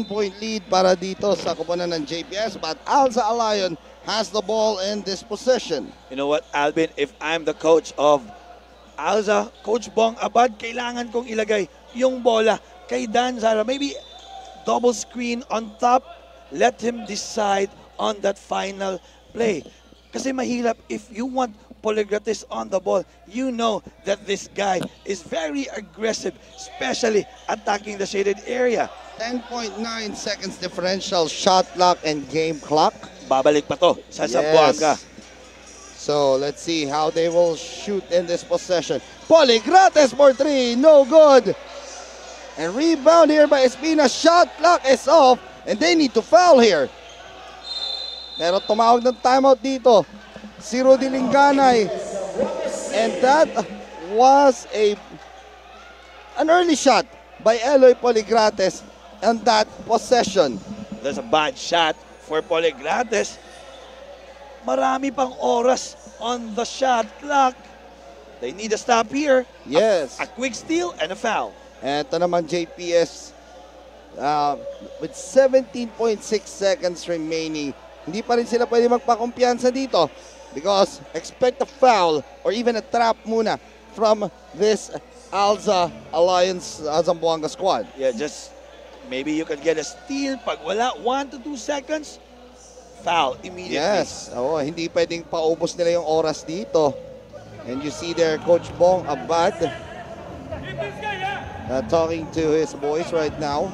One-point lead para dito sa kupunan ng JPS. But Alza Alayon has the ball in this possession. You know what, Alvin? If I'm the coach of Alza, Coach Bong Abad, kailangan kong ilagay yung bola kay Dan Zara. Maybe double screen on top. Let him decide on that final play. Kasi mahirap if you want Polygratis on the ball, you know that this guy is very aggressive, especially attacking the shaded area. 10.9 seconds differential shot clock and game clock. Babalik pa to sa Zamboanga. So let's see how they will shoot in this possession. Poligrates for three, no good. And rebound here by Espina. Shot clock is off and they need to foul here. Pero tumawag ng timeout dito. Si Rudy Linganay. And that was a an early shot by Eloy Poligrates on that possession. That's a bad shot for Poligrates. Marami pang oras on the shot clock. They need a stop here. Yes. A, a quick steal and a foul. Ito naman JPS uh, with 17.6 seconds remaining. Hindi pa rin sila pwede magpakumpiyansa dito because expect a foul or even a trap muna from this Alza Alliance uh, Zamboanga squad. Yeah, just maybe you can get a steal. Pag wala, 1 to 2 seconds, foul immediately. Yes. Oo, hindi pwedeng paubos nila yung oras dito. And you see there, Coach Bong Abad uh, talking to his boys right now.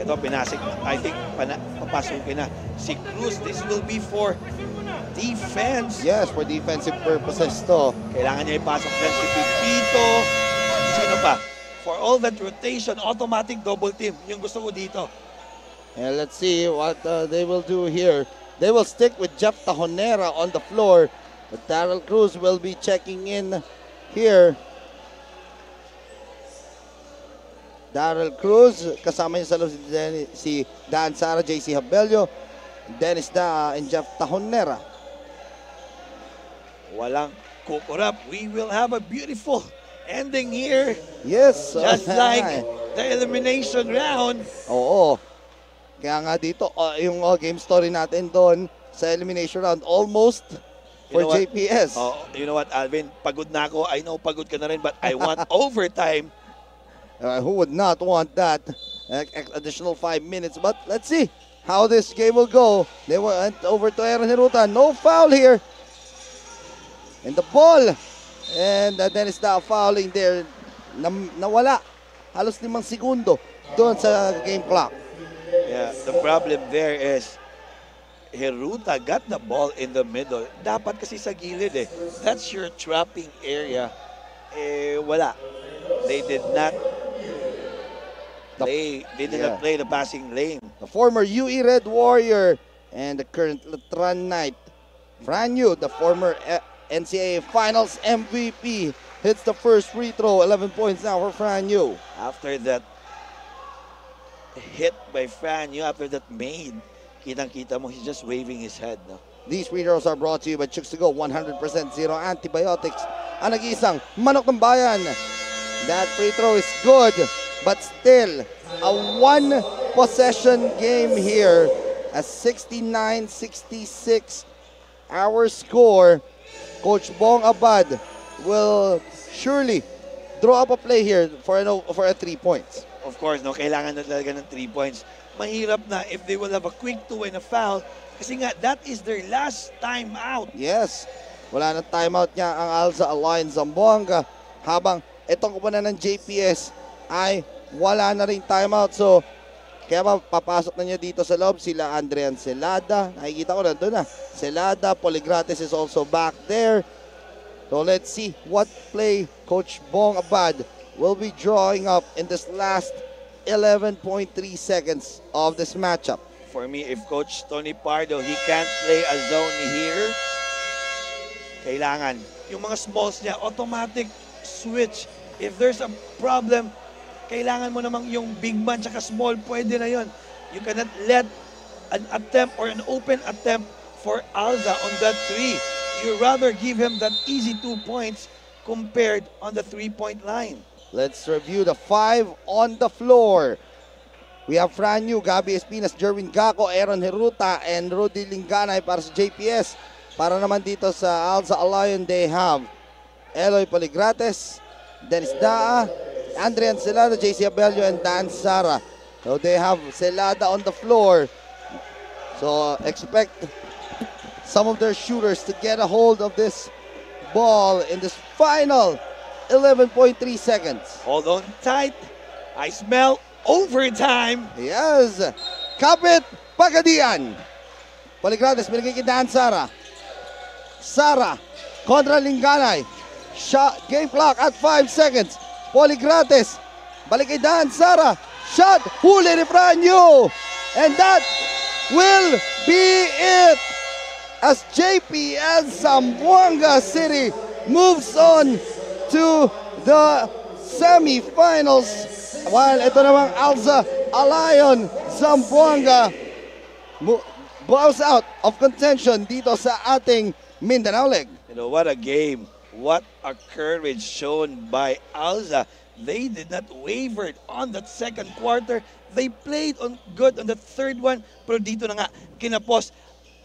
Ito, pinasik. I think pana, papasukin na. Si Cruz, this will be for defense. Yes, for defensive purposes to. Kailangan niya ipasok yan si Pipito. Sino pa? For all that rotation, automatic double team. Yung gusto ko dito. And let's see what uh, they will do here. They will stick with Jeff Tajonera on the floor. But Daryl Cruz will be checking in here. Daryl Cruz, kasama niya sa loob si, Dan- si Dan Sara, JC Habelio, Dennis Da, and Jeff Tajonera. Walang kukurap. We will have a beautiful ending here. Yes. Just like the elimination round. Oo. Kaya nga dito, uh, yung uh, game story natin doon sa elimination round, almost for You what? JPS. Oh, you know what, Alvin? Pagod na ako. I know pagod ka na rin, but I want overtime. Uh, who would not want that? Uh, additional five minutes. But let's see how this game will go. They went over to Aaron Hiruta. No foul here. And the ball. And uh, Dennis Dow fouling there. Nam nawala. Halos limang segundo doon sa game clock. Yeah, the problem there is Heruta got the ball in the middle. Dapat kasi sa gilid eh. That's your trapping area. Eh, wala. They did not play. They did Yeah. not play the passing lane. The former UE Red Warrior and the current Latran Knight. Franyu, the former uh, NCAA Finals MVP, hits the first free throw. 11 points now for Franyu. After that hit by Franyu, after that made, kitang-kita mo, he's just waving his head. No? These free throws are brought to you by Chicks to Go 100% zero antibiotics. Ang nag-iisang manok ng bayan. That free throw is good, but still a one possession game here. A 69-66 our score. Coach Bong Abad will surely draw up a play here for an, for a three points. Of course, no, kailangan na talaga ng three points. Mahirap na if they will have a quick two and a foul. Kasi nga, that is their last time out. Yes. Wala na timeout niya ang Alza Alliance Zamboanga. Habang itong kupunan ng JPS ay wala na rin timeout. So, kaya pa- papasok na niya dito sa loob sila Andrean Celada. Nakikita ko nandun na. Celada, Poligrates is also back there. So let's see what play Coach Bong Abad will be drawing up in this last 11.3 seconds of this matchup. For me, if Coach Tony Pardo, he can't play a zone here, kailangan. Yung mga smalls niya, automatic switch. If there's a problem, kailangan mo namang yung big man tsaka small, pwede na yon. You cannot let an attempt or an open attempt for Alza on that three. You rather give him that easy two points compared on the three-point line. Let's review the five on the floor. We have Fran Yu, Gabi Espinas, Jerwin Gaco, Aaron Heruta, and Rudy Linganay para sa JPS. Para naman dito sa Alza Allion, they have Eloy Poligrates, Dennis Daa, Andrian Celada, JC Abelio, and Dan Sara. So they have Celada on the floor. So expect some of their shooters to get a hold of this ball in this final 11.3 seconds. Hold on tight. I smell overtime. Yes. Kapit Pagadian. Poligrates, binigay kay Dan Sara. Sara kontra Linganay. Shot, game clock at 5 seconds. Poligrates. Balik kay Dan Sara. Shot. Huli ni Franyo. And that will be it. As JPL Zamboanga City moves on to the semifinals. While ito namang Alza Alayon Zamboanga bows out of contention dito sa ating Mindanao leg. You know, what a game. What a courage shown by Alza. They did not waver on that second quarter. They played on good on the third one. Pero dito na nga, kinapos.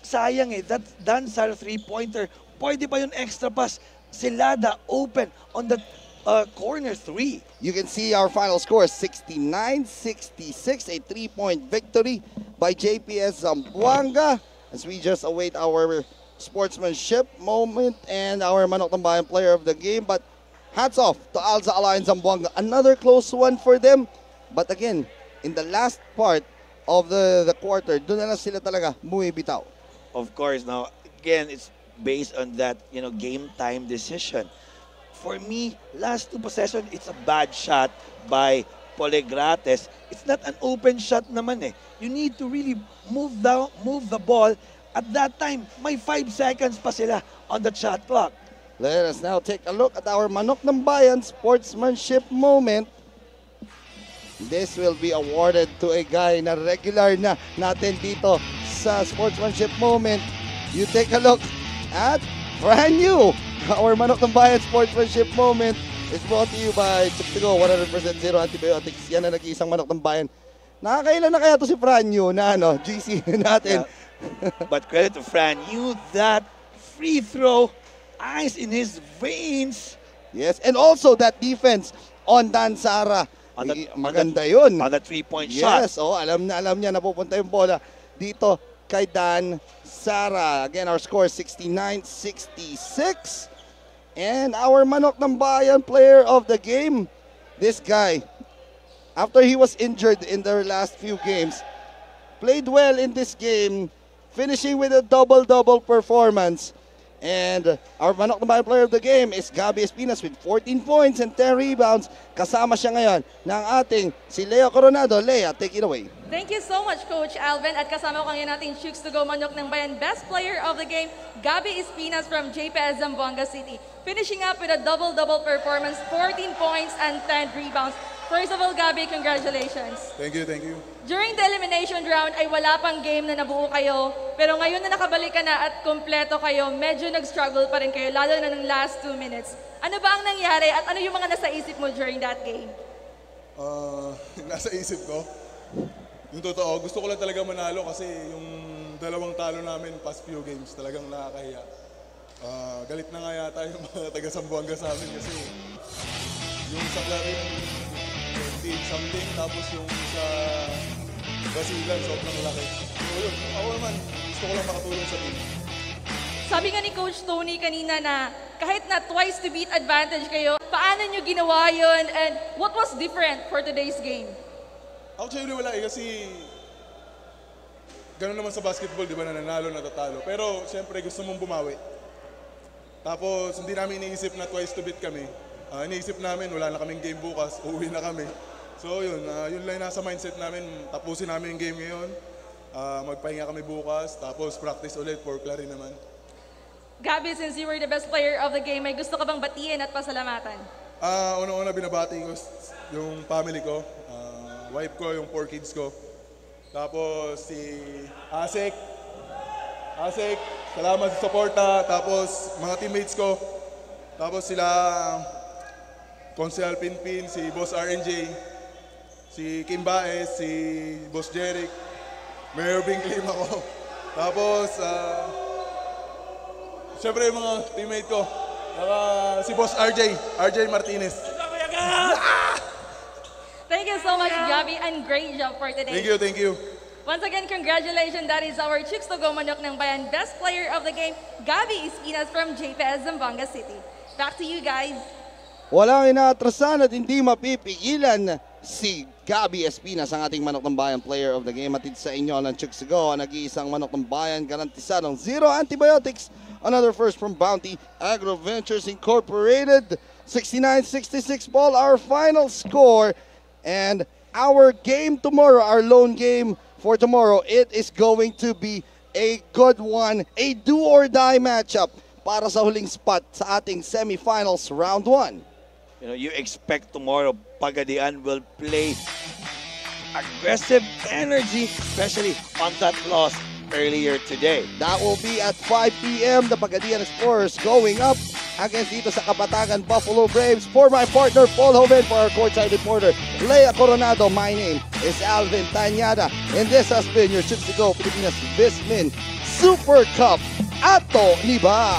Sayang eh, that Dan Sara three-pointer. Pwede pa yung extra pass. Silada open on the uh, corner three. You can see our final score 69-66, a three-point victory by JPS Zamboanga as we just await our sportsmanship moment and our Manok Tambayan player of the game. But hats off to Alza Alliance Zamboanga. Another close one for them. But again, in the last part of the, the quarter, doon na sila talaga bumibitaw. Of course, now again, it's based on that you know game time decision. For me, last two possession, it's a bad shot by Polegrates. It's not an open shot naman eh. You need to really move down, move the ball. At that time, may five seconds pa sila on the shot clock. Let us now take a look at our Manok ng Bayan sportsmanship moment. This will be awarded to a guy na regular na natin dito sa sportsmanship moment. You take a look at brand new. Our Manok ng Bayan sportsmanship moment is brought to you by Chiptigo 100% zero antibiotics. Yan ang nag-iisang Manok ng Bayan. Nakakailan na kaya to si Franyo na ano, GC natin. But credit to Fran, knew that free throw, ice in his veins. Yes, and also that defense on Dan Sara. On the- Maganda yun. On the three-point shot. Yes, oh, alam na alam niya na pupunta yung bola dito kay Dan Sara. Again, our score is 69-66. And our Manok ng Bayan player of the game, this guy, after he was injured in their last few games, played well in this game, finishing with a double-double performance. And our Manok Bayan player of the game is Gabi Espinas with 14 points and 10 rebounds. Kasama siya ngayon ng ating si Leo Coronado. Lea, take it away. Thank you so much, Coach Alvin. At kasama ko ngayon natin Chooks to go manok ng bayan. Best player of the game, Gabi Espinas from JPS Zamboanga City. Finishing up with a double-double performance, 14 points and 10 rebounds. First of all, Gabi, congratulations. Thank you, thank you. During the elimination round ay wala pang game na nabuo kayo. Pero ngayon na nakabalik ka na at kompleto kayo, medyo nag-struggle pa rin kayo, lalo na ng last two minutes. Ano ba ang nangyari at ano yung mga nasa isip mo during that game? Ah, nasa isip ko, yung totoo, gusto ko lang talaga manalo kasi yung dalawang talo namin past few games talagang nakakahiya. Ah, galit na nga yata yung mga taga Sambuanga sa amin kasi yung sa Clarin, 20 something, tapos yung sa Basilan, sobrang laki. So yun, ako naman, gusto ko lang makatulong sa team. Sabi nga ni Coach Tony kanina na kahit na twice to beat advantage kayo, paano nyo ginawa yun and what was different for today's game? Actually, wala eh, kasi ganun naman sa basketball, di ba, nananalo, natatalo. Pero, siyempre, gusto mong bumawi. Tapos, hindi namin iniisip na twice to beat kami. Ah, iniisip namin, wala na kaming game bukas, uuwi na kami. So, yun, ah, yun lang nasa mindset namin. Tapusin namin yung game ngayon. Ah, magpahinga kami bukas, tapos practice ulit for Clarin naman. Gabi, since you were the best player of the game, may gusto ka bang batiin at pasalamatan? Ah, una-una binabati ko yung family ko, ah, wife ko, yung four kids ko. Tapos si Asik. Asik, salamat sa suporta. Tapos mga teammates ko. Tapos sila Konsehal Pinpin, si Boss RNJ, si Kim Baez, si Boss Jeric, Mayor Bing Lim ako. Tapos, ah, syempre yung mga teammate ko, Saka si Boss RJ, RJ Martinez. Thank you so much, Gabby, and great job for today. Thank you, thank you. Once again, congratulations. That is our Chicks to Go Manok ng Bayan Best Player of the Game, Gabby Espinas from JPS Zamboanga City. Back to you guys. Walang inaatrasan at hindi mapipigilan si Gabi Espinas ang ating Manok ng Bayan Player of the Game. Atid sa inyo ng Chicks to Go, ang nag-iisang Manok ng Bayan, garantisadong zero antibiotics. Another first from Bounty Agro Ventures Incorporated. 69-66 ball, our final score. And our game tomorrow, our lone game for tomorrow, it is going to be a good one, a do or die matchup para sa huling spot sa ating semifinals round 1. You know, you expect tomorrow Pagadian will play aggressive energy, especially on that loss earlier today. That will be at 5 p.m. The Pagadian Explorers going up against dito sa Kapatagan Buffalo Braves. For my partner, Paul Hoven, for our courtside reporter, Leia Coronado, my name is Alvin Tanyada. And this has been your Chips to Go Pilipinas Vismin Super Cup Ato Libay.